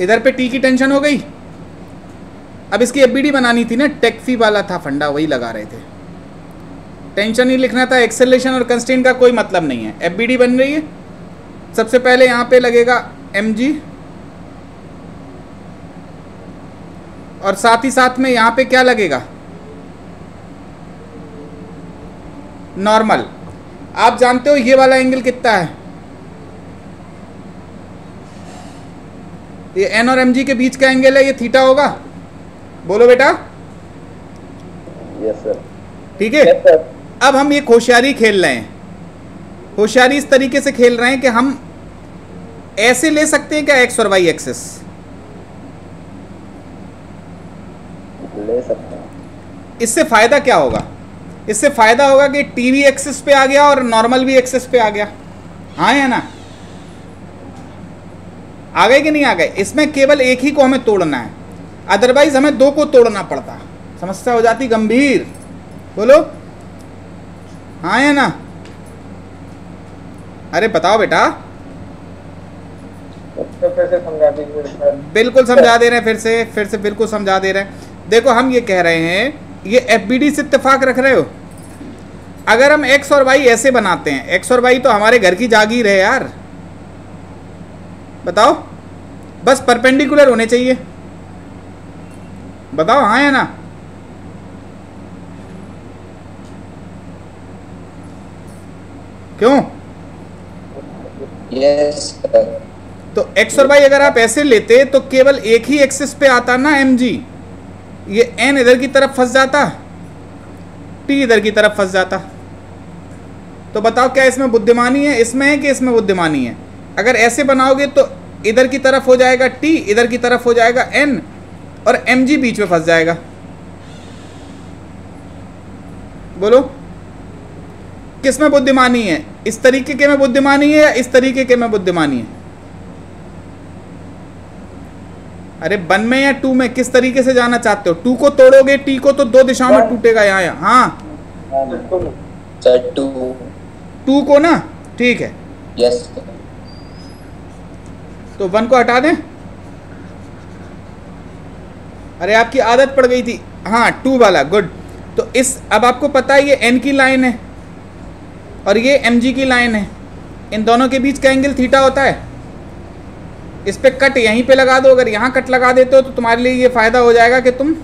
इधर पे टी की टेंशन हो गई अब इसकी एफबीडी बनानी थी ना टेक्फी वाला था फंडा वही लगा रहे थे टेंशन ही लिखना था एक्सेलेशन और कंस्टेंट का कोई मतलब नहीं है एफबीडी बन रही है सबसे पहले यहां पे लगेगा एम जी और साथ ही साथ में यहाँ पे क्या लगेगा नॉर्मल आप जानते हो ये वाला एंगल कितना है ये एन और एम जी के बीच का एंगल है ये थीटा होगा बोलो बेटा यस सर ठीक है अब हम ये होशियारी खेल रहे हैं होशियारी इस तरीके से खेल रहे हैं कि हम ऐसे ले सकते हैं क्या एक्स और वाई एक्सेस ले सकते हैं इससे फ़ायदा क्या होगा इससे फ़ायदा होगा कि टीवी एक्सेस पे आ गया और नॉर्मल भी एक्सेस पे आ गया हाँ है ना आ गए कि नहीं आ गए इसमें केवल एक ही को हमें तोड़ना है अदरवाइज हमें दो को तोड़ना पड़ता समस्या हो जाती गंभीर बोलो हाँ है ना अरे बताओ बेटा तो फिर से समझा दीजिए बिल्कुल समझा दे रहे हैं फिर से फिर से बिल्कुल समझा दे रहे हैं देखो हम ये कह रहे हैं ये एफ से इतफाक रख रहे हो अगर हम एक्स और वाई ऐसे बनाते हैं एक्स और वाई तो हमारे घर की जागीर है यार बताओ बस परपेंडिकुलर होने चाहिए बताओ हाँ या ना क्यों yes, तो एक्स और वाई अगर आप ऐसे लेते तो केवल एक ही एक्सिस पे आता ना एम जी ये एन इधर की तरफ फंस जाता टी इधर की तरफ फंस जाता तो बताओ क्या इसमें बुद्धिमानी है इसमें है कि इसमें बुद्धिमानी है अगर ऐसे बनाओगे तो इधर की तरफ हो जाएगा टी इधर की तरफ हो जाएगा एन और एम जी बीच में फंस जाएगा बोलो किस में बुद्धिमानी है इस तरीके के में बुद्धिमानी है या इस तरीके के में बुद्धिमानी है अरे वन में या टू में किस तरीके से जाना चाहते हो टू को तोड़ोगे टी को तो दो दिशाओं में हाँ। टूटेगा यहाँ यहाँ हाँ टू को ना ठीक है यस तो वन को हटा दें अरे आपकी आदत पड़ गई थी हाँ टू वाला गुड तो इस अब आपको पता है ये एन की लाइन है और ये एम जी की लाइन है इन दोनों के बीच का एंगल थीटा होता है इस पर कट यहीं पे लगा दो अगर यहाँ कट लगा देते हो तो तुम्हारे लिए ये फ़ायदा हो जाएगा कि तुम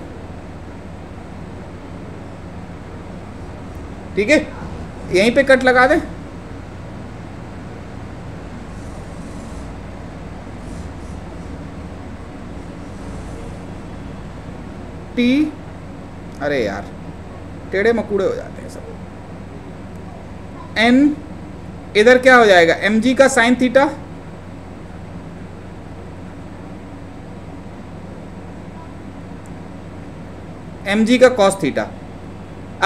ठीक है यहीं पे कट लगा दे टी अरे यार टेढ़े मकूड़े हो जाते हैं सब एन इधर क्या हो जाएगा एम जी का साइन थीटा एम जी का कॉस थीटा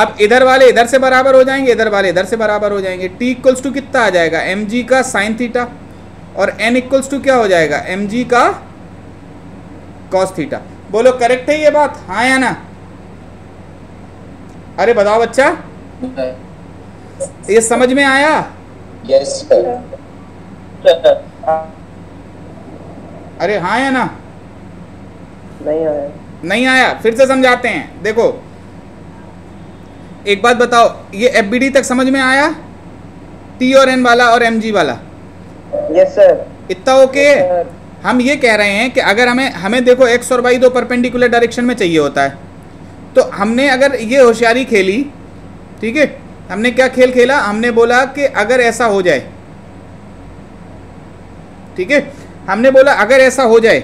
अब इधर वाले इधर से बराबर हो जाएंगे इधर वाले इधर से बराबर हो जाएंगे टी इक्वल्स टू कितना आ जाएगा एम जी का साइन थीटा और एन इक्वल्स टू क्या हो जाएगा एम जी का कॉस थीटा बोलो करेक्ट है ये बात हाँ या ना अरे बताओ बच्चा ये समझ में आया यस yes, अरे हाँ या ना नहीं आया नहीं आया फिर से समझाते हैं देखो एक बात बताओ ये एफ तक समझ में आया टी और एन वाला और एम वाला यस सर इतना ओके हम ये कह रहे हैं कि अगर हमें हमें देखो एक्स और वाई दो परपेंडिकुलर डायरेक्शन में चाहिए होता है तो हमने अगर ये होशियारी खेली ठीक है हमने क्या खेल खेला हमने बोला कि अगर ऐसा हो जाए ठीक है हमने बोला अगर ऐसा हो जाए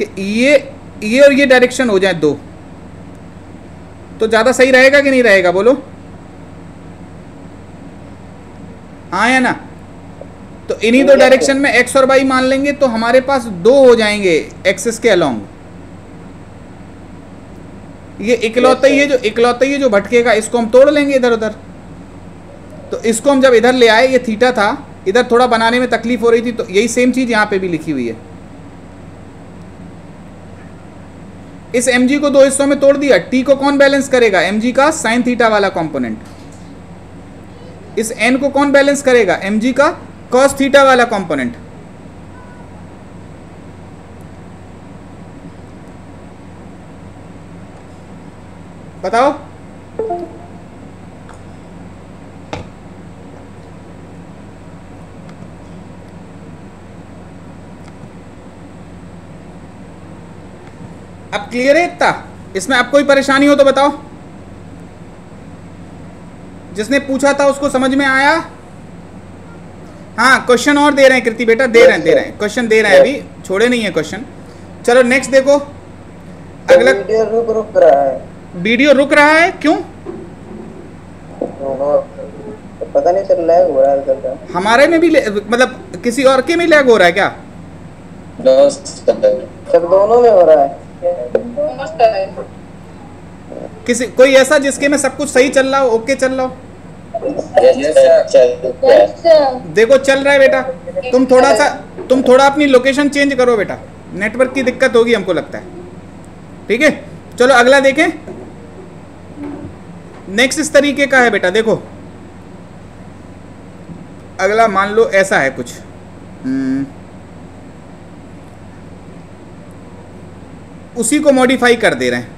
कि ये ये और ये डायरेक्शन हो जाए दो तो ज़्यादा सही रहेगा कि नहीं रहेगा बोलो हाँ या ना तो इन्हीं दो डायरेक्शन में एक्स और वाई मान लेंगे तो हमारे पास दो हो जाएंगे एक्सेस के अलोंग ये इकलौता ही है जो इकलौता ही है जो भटकेगा इसको हम तोड़ लेंगे इधर उधर तो इसको हम जब इधर ले आए ये थीटा था इधर थोड़ा बनाने में तकलीफ हो रही थी तो यही सेम चीज़ यहाँ पे भी लिखी हुई है इस एम को दो हिस्सों में तोड़ दिया टी को कौन बैलेंस करेगा एम का साइन थीटा वाला कॉम्पोनेंट इस एन को कौन बैलेंस करेगा एम का कॉस थीटा वाला कॉम्पोनेंट बताओ अब क्लियर है इतना इसमें आप कोई परेशानी हो तो बताओ जिसने पूछा था उसको समझ में आया हाँ क्वेश्चन और दे रहे हैं कृति बेटा दे रहे हैं दे रहे हैं क्वेश्चन दे रहे हैं अभी छोड़े नहीं है क्वेश्चन चलो नेक्स्ट देखो अगला वीडियो रुक रुक रहा है वीडियो रुक रहा है क्यों हाँ, पता नहीं सर लैग हो रहा है हमारे में भी मतलब किसी और के में लैग हो रहा है क्या दोनों में हो रहा है किसी कोई ऐसा जिसके में सब कुछ सही चल रहा हो ओके चल रहा हो देखो चल रहा है बेटा तुम थोड़ा सा तुम थोड़ा अपनी लोकेशन चेंज करो बेटा नेटवर्क की दिक्कत होगी हमको लगता है ठीक है चलो अगला देखें नेक्स्ट इस तरीके का है बेटा देखो अगला मान लो ऐसा है कुछ हम्म। उसी को मॉडिफाई कर दे रहे हैं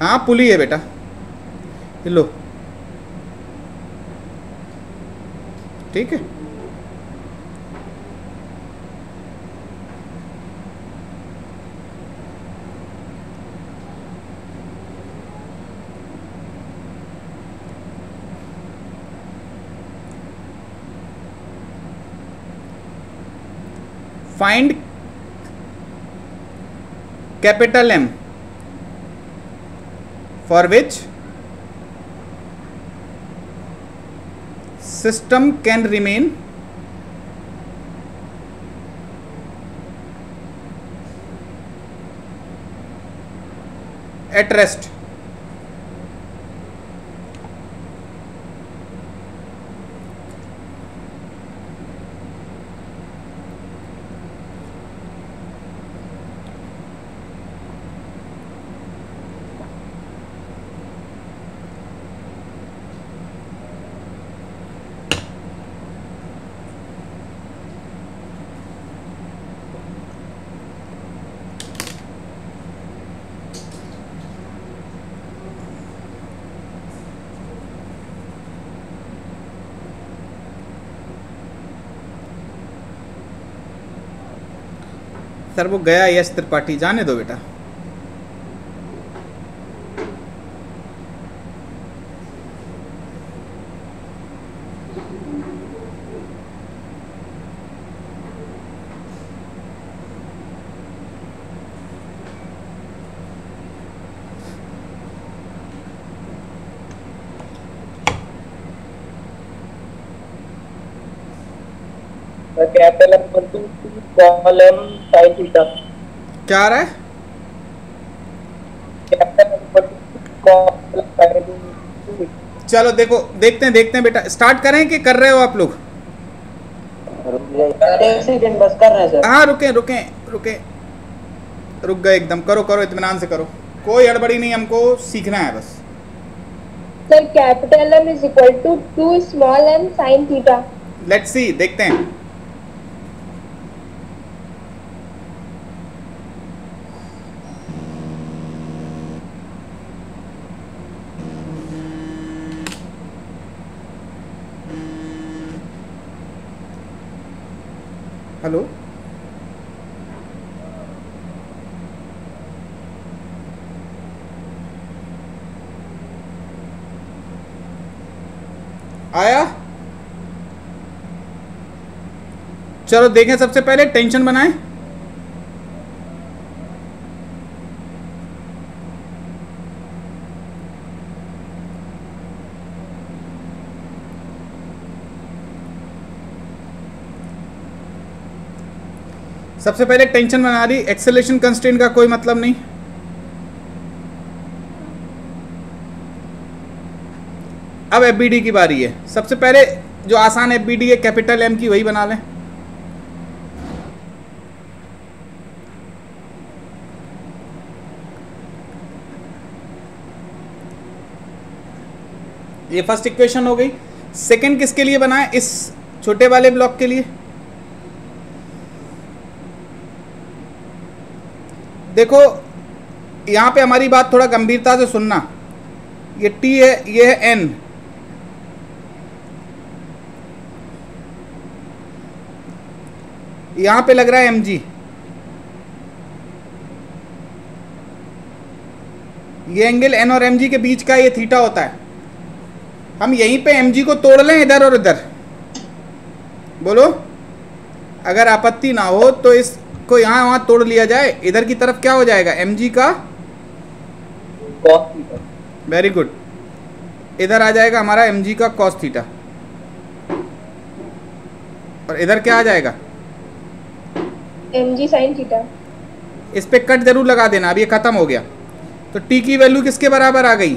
हाँ पुली है बेटा लो ठीक है Find capital M for which system can remain at rest. Sir वो गया यश त्रिपाठी जाने दो बेटा capital of क्या रहा है चलो देखो देखते हैं देखते हैं बेटा स्टार्ट करें कि कर रहे हो आप लोग हाँ रुके रुके रुके रुक गए एकदम करो करो इतमान से करो कोई अड़बड़ी नहीं हमको सीखना है बस sir capital M is equal to two small M sine theta let's see देखते हैं चलो देखें सबसे पहले टेंशन बनाएं सबसे पहले टेंशन बना दी एक्सेलेशन कंस्टेंट का कोई मतलब नहीं अब एफबीडी की बारी है सबसे पहले जो आसान एफबीडी है कैपिटल एम की वही बना लें ये फर्स्ट इक्वेशन हो गई सेकंड किसके लिए बना है इस छोटे वाले ब्लॉक के लिए देखो यहां पे हमारी बात थोड़ा गंभीरता से सुनना ये टी है ये है एन यहां पे लग रहा है एम जी ये एंगल एन और एम जी के बीच का ये थीटा होता है हम यहीं पे एमजी को तोड़ लें इधर और इधर बोलो अगर आपत्ति ना हो तो इसको यहाँ वहाँ तोड़ लिया जाए इधर की तरफ क्या हो जाएगा एमजी का वेरी गुड इधर आ जाएगा हमारा एमजी का कॉस थीटा और इधर क्या आ जाएगा एमजी साइन थीटा इस पे कट जरूर लगा देना अब ये खत्म हो गया तो टी की वैल्यू किसके बराबर आ गई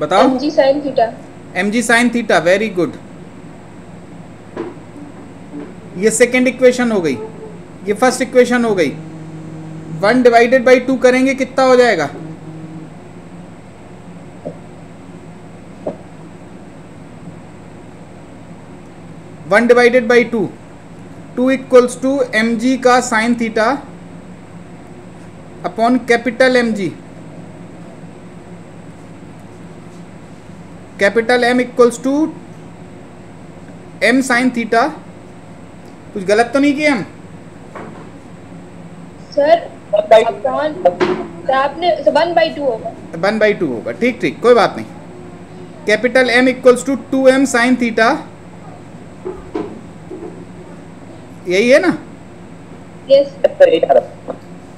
बताओ M G sine theta M G sine theta very good ये सेकेंड इक्वेशन हो गई ये फर्स्ट इक्वेशन हो गई वन डिवाइडेड बाई टू करेंगे कितना हो जाएगा one divided by two two equals to M G का sine theta upon capital M G capital M equals to M sine theta कुछ गलत तो नहीं किया हम सर तो आपने वन तो होगा होगा ठीक ठीक कोई बात नहीं capital M equals to two M sine theta यही है ना yes.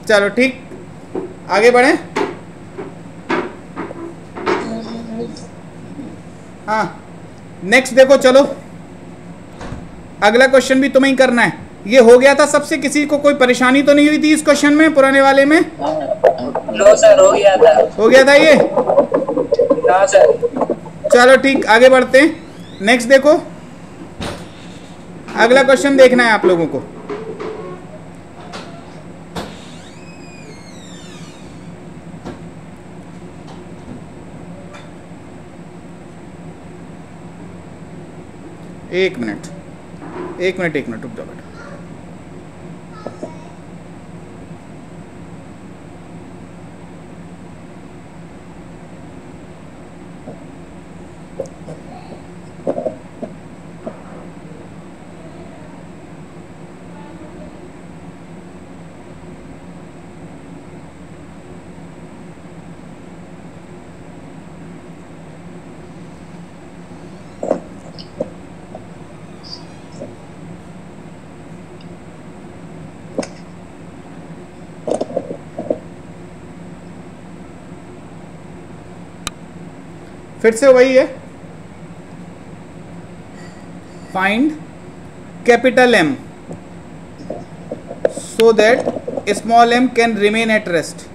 चलो ठीक आगे बढ़े हाँ नेक्स्ट देखो चलो अगला क्वेश्चन भी तुम्हें ही करना है ये हो गया था सबसे किसी को कोई परेशानी तो नहीं हुई थी इस क्वेश्चन में पुराने वाले में नो सर हो गया था हो गया था ये सर चलो ठीक आगे बढ़ते हैं नेक्स्ट देखो अगला क्वेश्चन देखना है आप लोगों को एक मिनट एक मिनट एक मिनट रुक जाओ बेटा फिर से वही है find capital M so that small M can remain at rest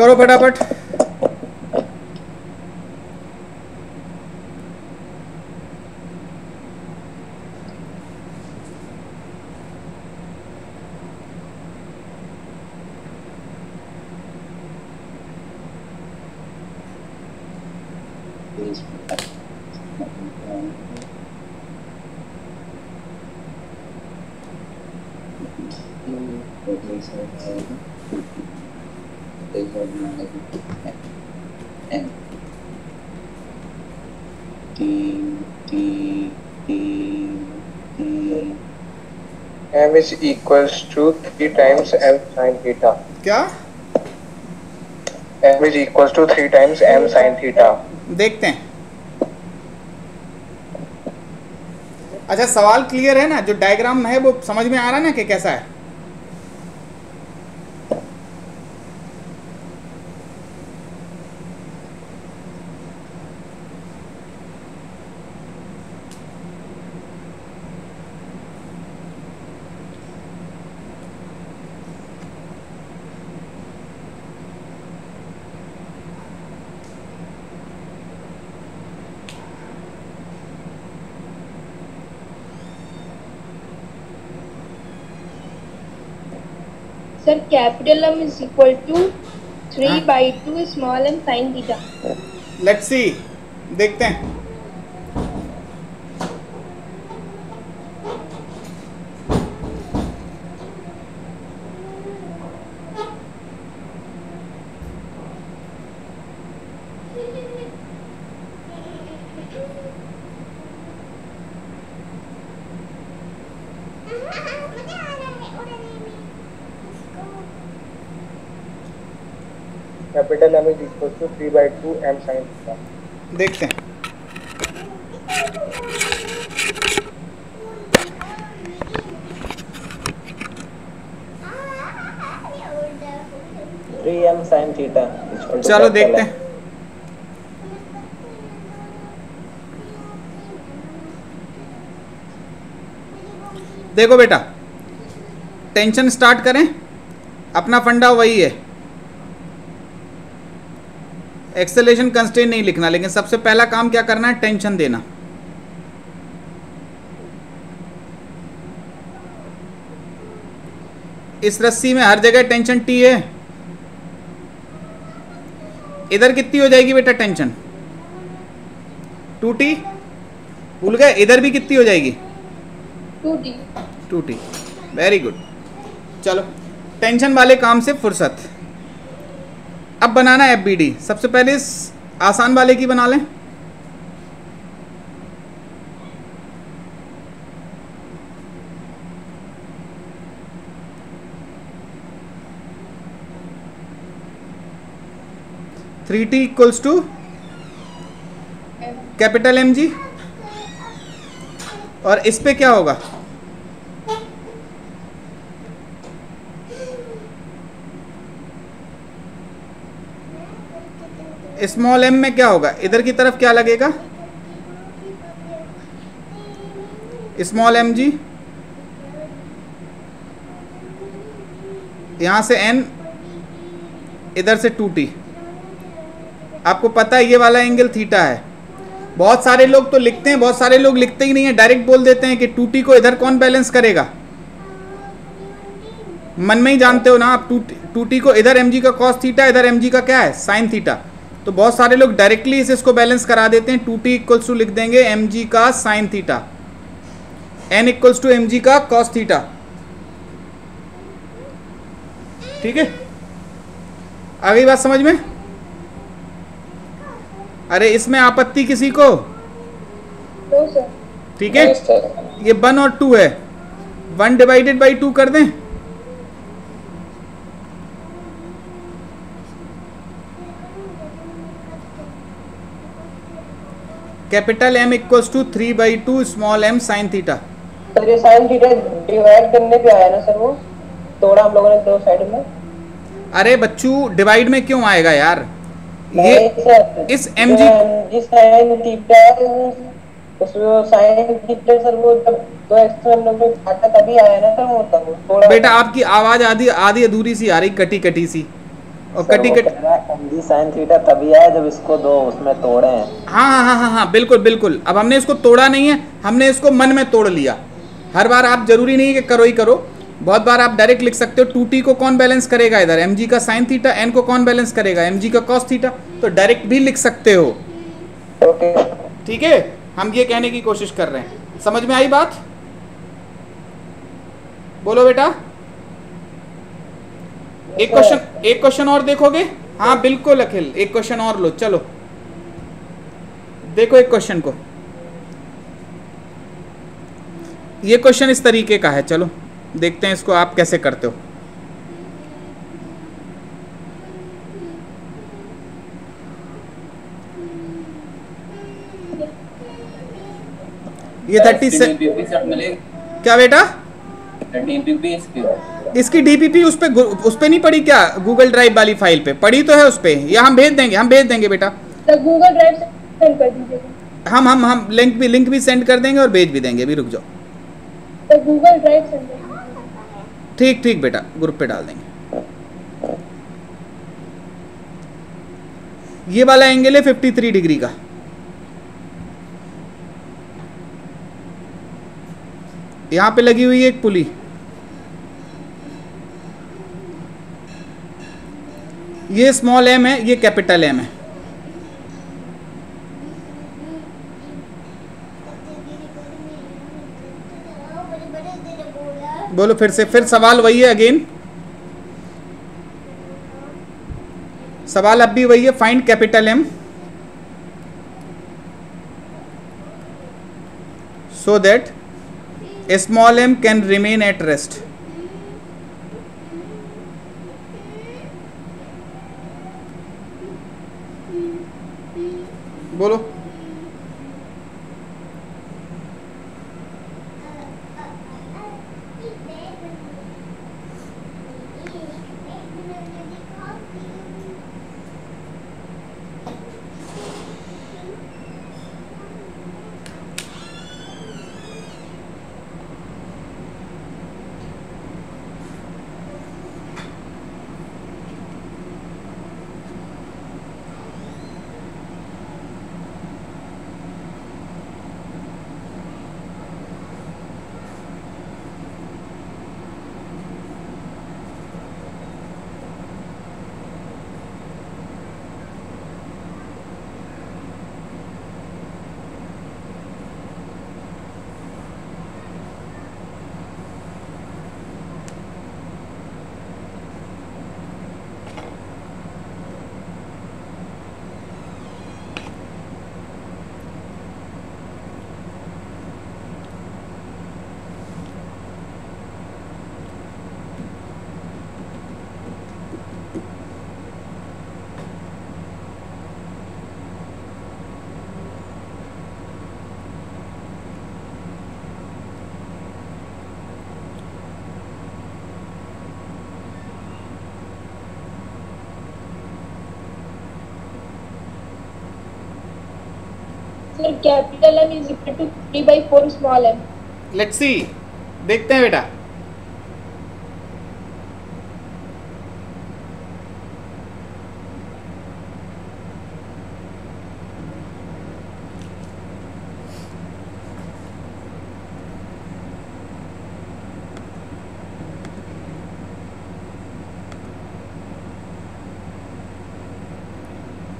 करो फटाफट पड़। is equals to three times m sine theta. क्या m is equals to three times m sine theta. देखते हैं अच्छा सवाल क्लियर है ना जो डायग्राम है वो समझ में आ रहा है ना कि कैसा है capital M is equal to 3 हाँ? by 2 small m sin theta. Let's see. देखते हैं two three by two M sine theta देखते हैं थीटा चलो देखते हैं देखो बेटा टेंशन स्टार्ट करें अपना फंडा वही है एक्सेलेशन कंस्टेंट नहीं लिखना लेकिन सबसे पहला काम क्या करना है टेंशन देना इस रस्सी में हर जगह टेंशन टी है इधर कितनी हो जाएगी बेटा टेंशन टू टी भूल गए इधर भी कितनी हो जाएगी टू टी वेरी गुड चलो टेंशन वाले काम से फुर्सत अब बनाना है एफ सबसे पहले इस आसान वाले की बना लें three T equals to capital M G और इस पे क्या होगा स्मॉल एम में क्या होगा इधर की तरफ क्या लगेगा स्मॉल एम जी यहां से एन इधर से टू टी आपको पता है ये वाला एंगल थीटा है बहुत सारे लोग तो लिखते हैं बहुत सारे लोग लिखते ही नहीं है डायरेक्ट बोल देते हैं कि टू टी को इधर कौन बैलेंस करेगा मन में ही जानते हो ना आप टूटी टू टी को इधर एम जी का कॉस थीटा इधर एम जी का क्या है साइन थीटा तो बहुत सारे लोग डायरेक्टली इसे इसको बैलेंस करा देते हैं टू टी इक्वल्स टू लिख देंगे एम जी का sine theta N equals to M G का कॉस थीटा ठीक है आ गई बात समझ में अरे इसमें आपत्ति किसी को ठीक है ये वन और टू है वन डिवाइडेड बाई टू कर दें capital M equals to three by two small M sine theta अरे बच्चू डिवाइड में क्यों आएगा यार ये इस M G sine theta sir वो जब दो एक्स्ट्रा तभी आया ना सर वो तब बेटा आपकी आवाज आधी आधी अधूरी सी आ रही कटी कटी सी और कटी कट जी साइन थीटा तभी आया जब इसको दो उसमें तोड़े हैं हाँ, हाँ हाँ हाँ हाँ बिल्कुल बिल्कुल अब हमने इसको तोड़ा नहीं है हमने इसको मन में तोड़ लिया हर बार आप जरूरी नहीं है कि करो ही करो बहुत बार आप डायरेक्ट लिख सकते हो टू टी को कौन बैलेंस करेगा इधर एम जी का साइन थीटा एन को कौन बैलेंस करेगा एम जी का कॉस थीटा तो डायरेक्ट भी लिख सकते हो ओके ठीक है हम ये कहने की कोशिश कर रहे हैं समझ में आई बात बोलो बेटा एक क्वेश्चन एक क्वेश्चन और देखोगे हाँ बिल्कुल अखिल एक क्वेश्चन और लो चलो देखो एक क्वेश्चन को ये क्वेश्चन इस तरीके का है चलो देखते हैं इसको आप कैसे करते हो ये थर्टी से क्या बेटा इसकी डीपीपी उस पर उस पर नहीं पड़ी क्या गूगल ड्राइव वाली फाइल पे पड़ी तो है उस पर या हम भेज देंगे हम भेज देंगे बेटा गूगल ड्राइव सेंड कर दीजिएगा हम हम हम लिंक भी लिंक भी सेंड कर देंगे और भेज भी देंगे अभी रुक जाओ गूगल ड्राइव सेंड ठीक ठीक बेटा ग्रुप पे डाल देंगे ये वाला एंगल है फिफ्टी थ्री डिग्री का यहाँ पे लगी हुई है एक पुली ये स्मॉल एम है ये कैपिटल एम है बोलो फिर से फिर सवाल वही है अगेन सवाल अब भी वही है find capital M so that small M can remain at rest capital M is equal to 3 by 4 small m. Let's see. देखते हैं बेटा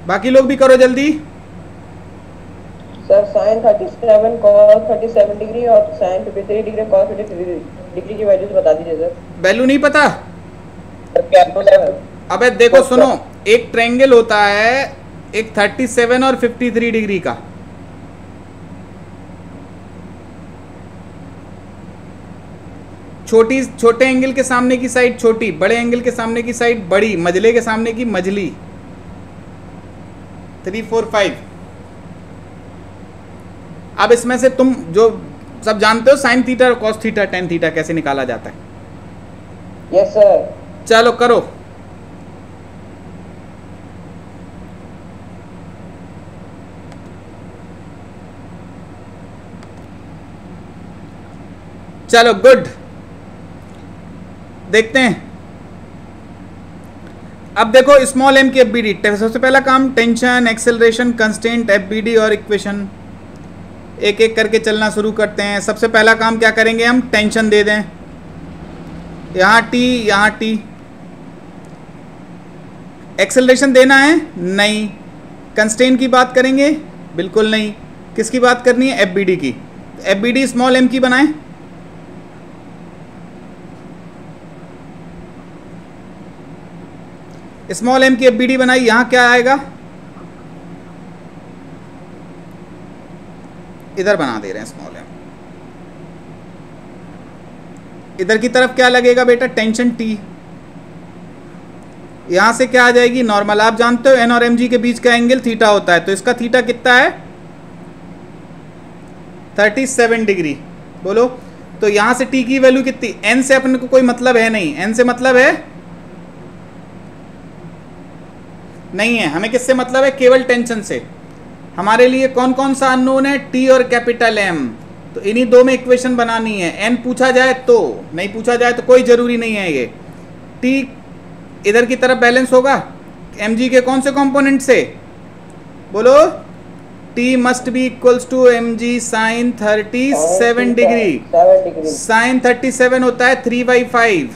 बाकी लोग भी करो जल्दी sine thirty seven cos thirty seven degree और sine fifty three degree cos fifty three degree की वैल्यूज बता दीजिए सर वैल्यू नहीं पता अबे देखो सुनो एक ट्रेंगल होता है एक 37 और 53 डिग्री का छोटी छोटे एंगल के सामने की साइड छोटी बड़े एंगल के सामने की साइड बड़ी मजले के सामने की मजली थ्री फोर फाइव अब इसमें से तुम जो सब जानते हो साइन थीटा और कॉस थीटा टेन थीटा कैसे निकाला जाता है यस yes, चलो करो चलो गुड देखते हैं अब देखो स्मॉल एम की एफ बी डी सबसे पहला काम tension acceleration constant F B D और इक्वेशन एक एक करके चलना शुरू करते हैं सबसे पहला काम क्या करेंगे हम टेंशन दे दें यहाँ टी यहाँ टी एक्सेलरेशन देना है नहीं कंस्टेन की बात करेंगे बिल्कुल नहीं किसकी बात करनी है एफ की F B D small M की बनाएं स्मॉल एम की एफ बनाई यहां क्या आएगा इधर बना दे रहे हैं स्मॉल एम इधर की तरफ क्या लगेगा बेटा टेंशन टी यहां से क्या आ जाएगी नॉर्मल आप जानते हो एन और एम के बीच का एंगल थीटा होता है तो इसका थीटा कितना है 37 डिग्री बोलो तो यहां से टी की वैल्यू कितनी एन से अपने को कोई मतलब है नहीं एन से मतलब है नहीं है हमें किससे मतलब है केवल टेंशन से हमारे लिए कौन कौन सा अनोन है टी और कैपिटल एम तो इन्हीं दो में इक्वेशन बनानी है एन पूछा जाए तो नहीं पूछा जाए तो कोई ज़रूरी नहीं है ये टी इधर की तरफ बैलेंस होगा एम जी के कौन से कॉम्पोनेंट से बोलो T must be equals to M G sine thirty seven degree sine thirty seven होता है थ्री बाई फाइव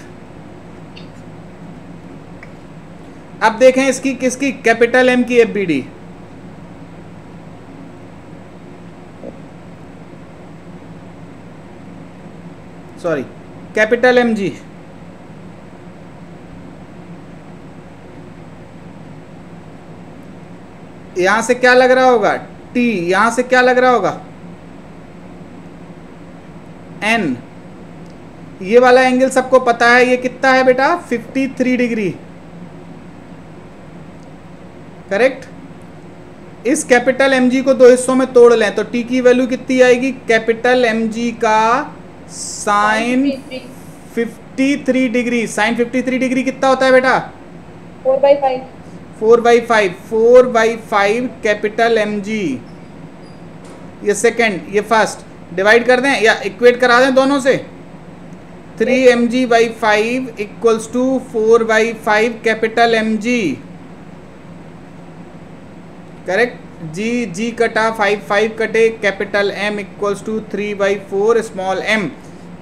अब देखें इसकी किसकी कैपिटल एम की F B D sorry capital M G यहां से क्या लग रहा होगा टी यहां से क्या लग रहा होगा एन ये वाला एंगल सबको पता है ये कितना है बेटा 53 डिग्री करेक्ट इस कैपिटल एम को दो हिस्सों में तोड़ लें तो टी की वैल्यू कितनी आएगी कैपिटल एम का साइन 53 डिग्री साइन 53 डिग्री कितना होता है बेटा four by five four by five four by five capital M G ये सेकेंड ये फर्स्ट डिवाइड कर दें या इक्वेट करा दें दोनों से three M G by five equals to four by five capital M G correct G G कटा फाइव फाइव कटे capital M equals to three by four small M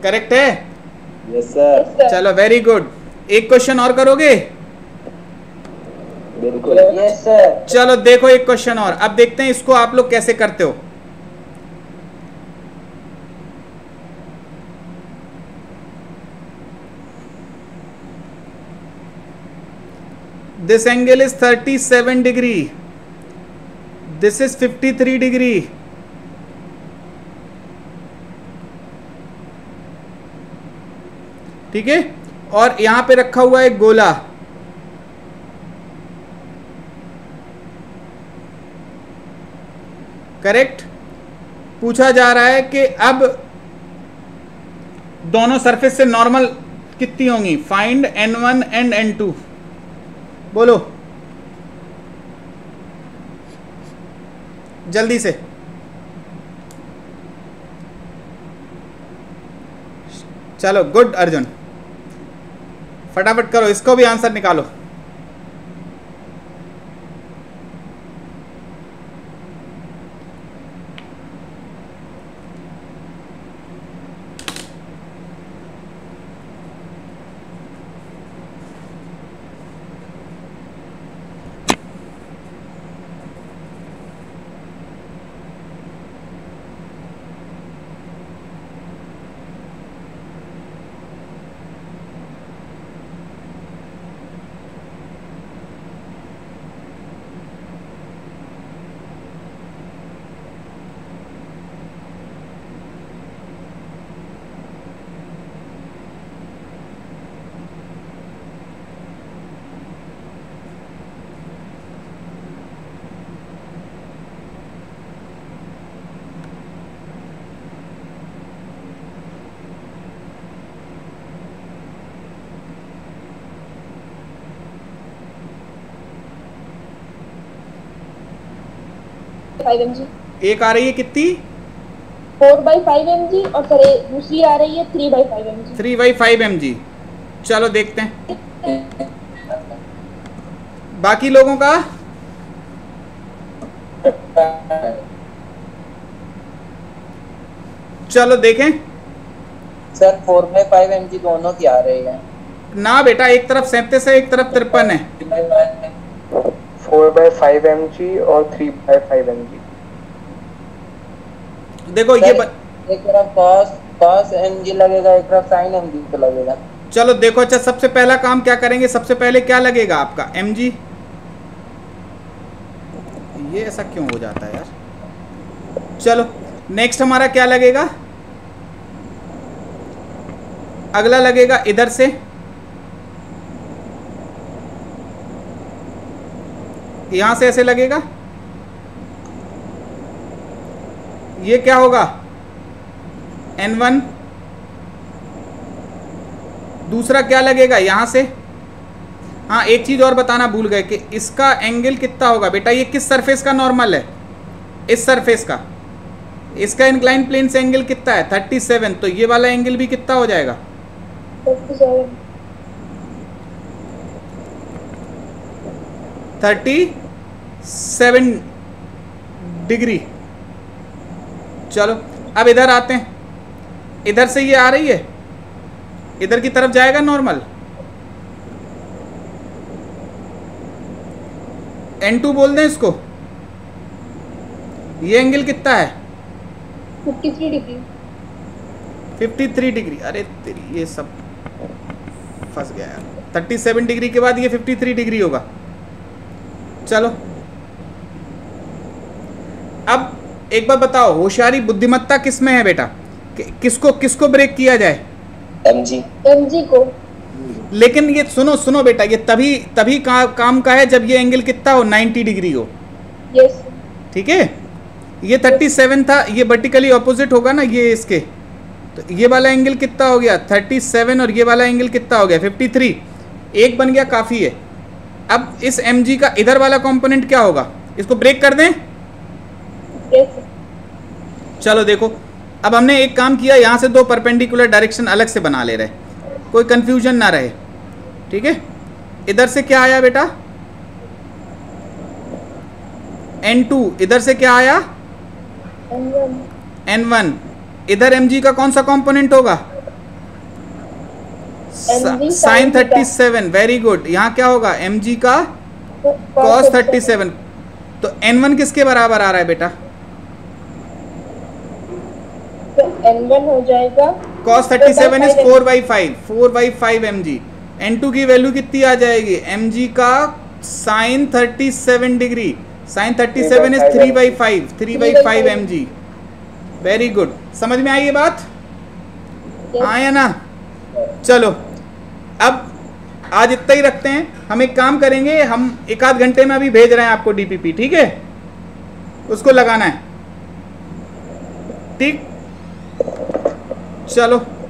correct है यस yes, सर चलो वेरी गुड एक क्वेश्चन और करोगे बिल्कुल yes, sir. चलो देखो एक क्वेश्चन और अब देखते हैं इसको आप लोग कैसे करते हो angle is thirty 37 degree this is 53 degree ठीक है और यहां पे रखा हुआ एक गोला करेक्ट पूछा जा रहा है कि अब दोनों सरफेस से नॉर्मल कितनी होंगी find N one and N two बोलो जल्दी से चलो गुड अर्जुन फटाफट करो इसको भी आंसर निकालो फाइव एक आ रही है कितनी four by five M G और सर दूसरी आ रही है three by five M G three by five M G चलो देखते हैं बाकी लोगों का चलो देखें sir four by five M G दोनों की आ रही है ना बेटा एक तरफ सैंतीस है एक तरफ तिरपन है four by five M G और three by five M G देखो ये एक तरफ कॉस कॉस एम जी लगेगा एक तरफ साइन एम जी लगेगा चलो देखो अच्छा सबसे पहला काम क्या करेंगे सबसे पहले क्या लगेगा आपका एम जी ये ऐसा क्यों हो जाता है यार चलो नेक्स्ट हमारा क्या लगेगा अगला लगेगा इधर से यहां से ऐसे लगेगा ये क्या होगा N1 दूसरा क्या लगेगा यहां से हाँ एक चीज़ और बताना भूल गए कि इसका एंगल कितना होगा बेटा ये किस सरफेस का नॉर्मल है इस सरफेस का इसका इंक्लाइन प्लेन से एंगल कितना है 37 तो ये वाला एंगल भी कितना हो जाएगा थर्टी 37 सेवन डिग्री चलो अब इधर आते हैं इधर से ये आ रही है इधर की तरफ जाएगा नॉर्मल एन टू बोल दें इसको ये एंगल कितना है 53 डिग्री 53 डिग्री अरे तेरी ये सब फंस गया थर्टी 37 डिग्री के बाद ये 53 डिग्री होगा चलो एक बार बताओ होशियारी बुद्धिमत्ता किस में है बेटा कि, किसको किसको ब्रेक किया जाए एमजी एमजी को लेकिन ये सुनो सुनो बेटा ये तभी तभी का, काम का है जब ये एंगल कितना हो 90 डिग्री हो यस ठीक है ये 37 था ये वर्टिकली ऑपोजिट होगा ना ये इसके तो ये वाला एंगल कितना हो गया 37 और ये वाला एंगल कितना हो गया 53 एक बन गया काफ़ी है अब इस एम का इधर वाला कॉम्पोनेंट क्या होगा इसको ब्रेक कर दें चलो देखो अब हमने एक काम किया यहाँ से दो परपेंडिकुलर डायरेक्शन अलग से बना ले रहे कोई कंफ्यूजन ना रहे ठीक है इधर से क्या आया बेटा N2 इधर से क्या आया N1 N1 इधर एम का कौन सा कॉम्पोनेंट होगा sine thirty seven very good यहाँ क्या होगा एम का कॉस थर्टी सेवन तो एन वन किसके बराबर आ रहा है बेटा एन वन हो जाएगा cos thirty seven is four by five four by five M G N two की वैल्यू कितनी आ जाएगी एम जी का sine thirty seven degree sine thirty seven is three by five three by five M G very good समझ में आई ये बात आया हाँ ना चलो अब आज इतना ही रखते हैं हम एक काम करेंगे हम एक आध घंटे में अभी भेज रहे हैं आपको डीपीपी ठीक है उसको लगाना है ठीक चलो